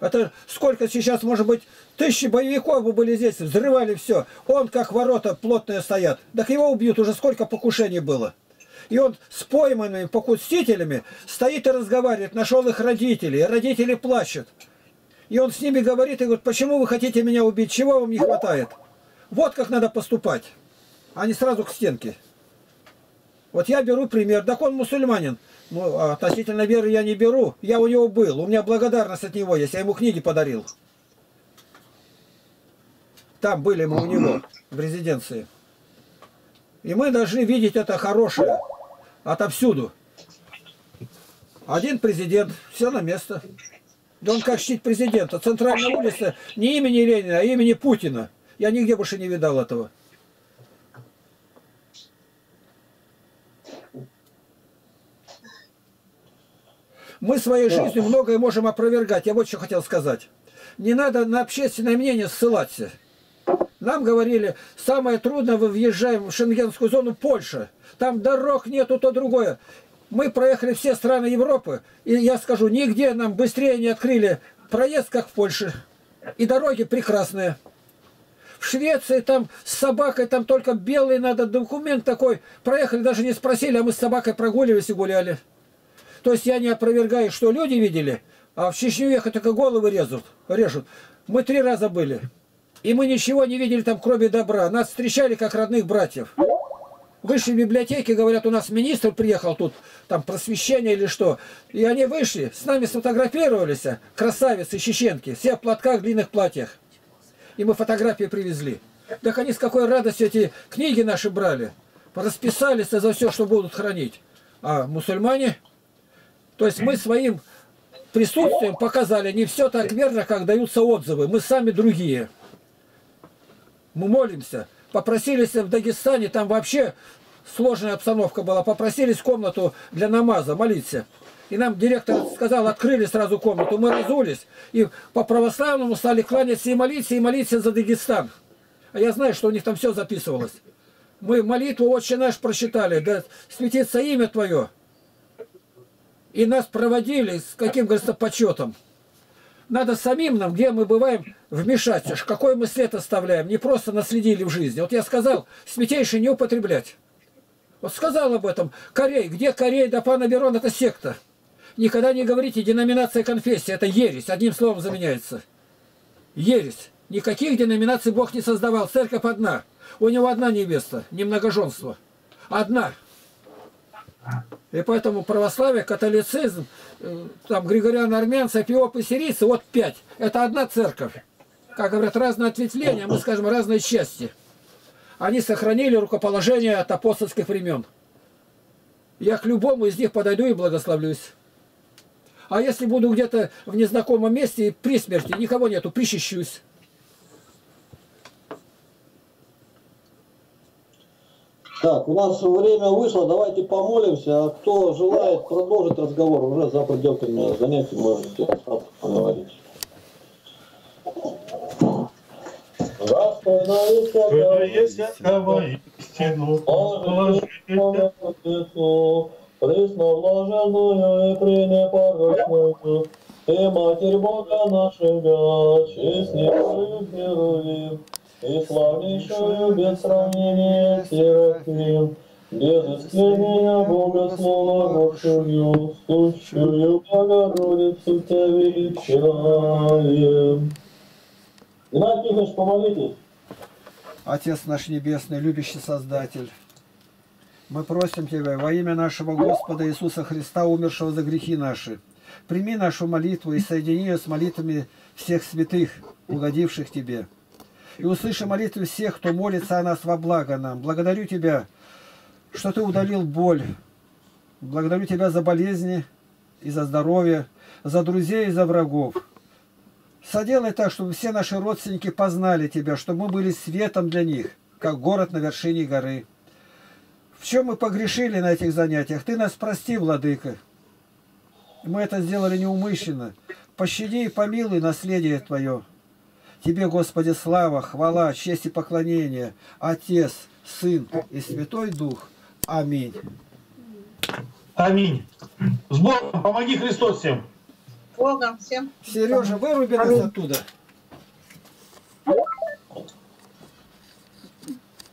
Это сколько сейчас, может быть, тысячи боевиков бы были здесь, взрывали все. Он, как ворота плотные стоят. Так его убьют, уже сколько покушений было. И он с пойманными покусителями стоит и разговаривает, нашел их родителей, родители плачут. И он с ними говорит и говорит, почему вы хотите меня убить, чего вам не хватает? Вот как надо поступать, а не сразу к стенке. Вот я беру пример, так он мусульманин. Ну, а относительно веры я не беру. Я у него был, у меня благодарность от него есть, я ему книги подарил. Там были мы у него, в резиденции. И мы должны видеть это хорошее отовсюду. Один президент, все на место. Да он как чтить президента. Центральная улица не имени Ленина, а имени Путина. Я нигде больше не видал этого. Мы своей жизнью многое можем опровергать. Я вот что хотел сказать. Не надо на общественное мнение ссылаться. Нам говорили, самое трудное, вы въезжаем в шенгенскую зону Польша. Там дорог нету, то другое. Мы проехали все страны Европы, и я скажу, нигде нам быстрее не открыли проезд, как в Польше. И дороги прекрасные. В Швеции там с собакой, там только белый надо документ такой. Проехали, даже не спросили, а мы с собакой прогуливались и гуляли. То есть я не опровергаю, что люди видели, а в Чечню ехать только головы режут. режут. Мы три раза были. И мы ничего не видели там, кроме добра. Нас встречали как родных братьев. Вышли в библиотеке, говорят, у нас министр приехал тут, там просвещение или что. И они вышли, с нами сфотографировались, красавицы, чеченки, все в платках, длинных платьях. И мы фотографии привезли. Так они с какой радостью эти книги наши брали. Расписались за все, что будут хранить. А мусульмане то есть мы своим присутствием показали не все так верно, как даются отзывы. Мы сами другие. Мы молимся. Попросились в Дагестане, там вообще сложная обстановка была. Попросились комнату для намаза молиться. И нам директор сказал, открыли сразу комнату. Мы разулись. И по православному стали кланяться и молиться, и молиться за Дагестан. А я знаю, что у них там все записывалось. Мы молитву «Отче наш» прочитали. Да светится имя Твое и нас проводили с каким, говорится, почетом. Надо самим нам, где мы бываем, вмешаться, какой мы след оставляем, не просто наследили в жизни. Вот я сказал, святейший не употреблять. Вот сказал об этом. Корей, где Корей, да пана Берон, это секта. Никогда не говорите деноминация конфессии, это ересь, одним словом заменяется. Ересь. Никаких деноминаций Бог не создавал, церковь одна. У него одна невеста, не многоженство. Одна. И поэтому православие, католицизм, э, там григориан-армянцы, эфиопы, сирийцы, вот пять. Это одна церковь. Как говорят, разные ответвления, мы скажем, разные части. Они сохранили рукоположение от апостольских времен. Я к любому из них подойду и благословлюсь. А если буду где-то в незнакомом месте и при смерти, никого нету, прищищусь. Так, у нас время вышло, давайте помолимся. А кто желает продолжить разговор, уже за пределами занятий можете поговорить. Пресноблаженную и пренепорочную, Ты Матерь Бога нашего, честнейших героев, и славнейшую без сравнения Серафим, без исключения Бога Божию, сущую Богородицу Тебя величаем. Геннадий Тихонович, помолитесь. Отец наш Небесный, любящий Создатель, мы просим Тебя во имя нашего Господа Иисуса Христа, умершего за грехи наши, прими нашу молитву и соедини ее с молитвами всех святых, угодивших Тебе. И услыши молитвы всех, кто молится о нас во благо нам. Благодарю Тебя, что Ты удалил боль. Благодарю Тебя за болезни и за здоровье, за друзей и за врагов. Соделай так, чтобы все наши родственники познали Тебя, чтобы мы были светом для них, как город на вершине горы. В чем мы погрешили на этих занятиях? Ты нас прости, Владыка. Мы это сделали неумышленно. Пощади и помилуй наследие Твое. Тебе, Господи, слава, хвала, честь и поклонение, Отец, Сын и Святой Дух. Аминь. Аминь. С Богом, помоги Христос всем. Богом всем. Сережа, выруби нас оттуда.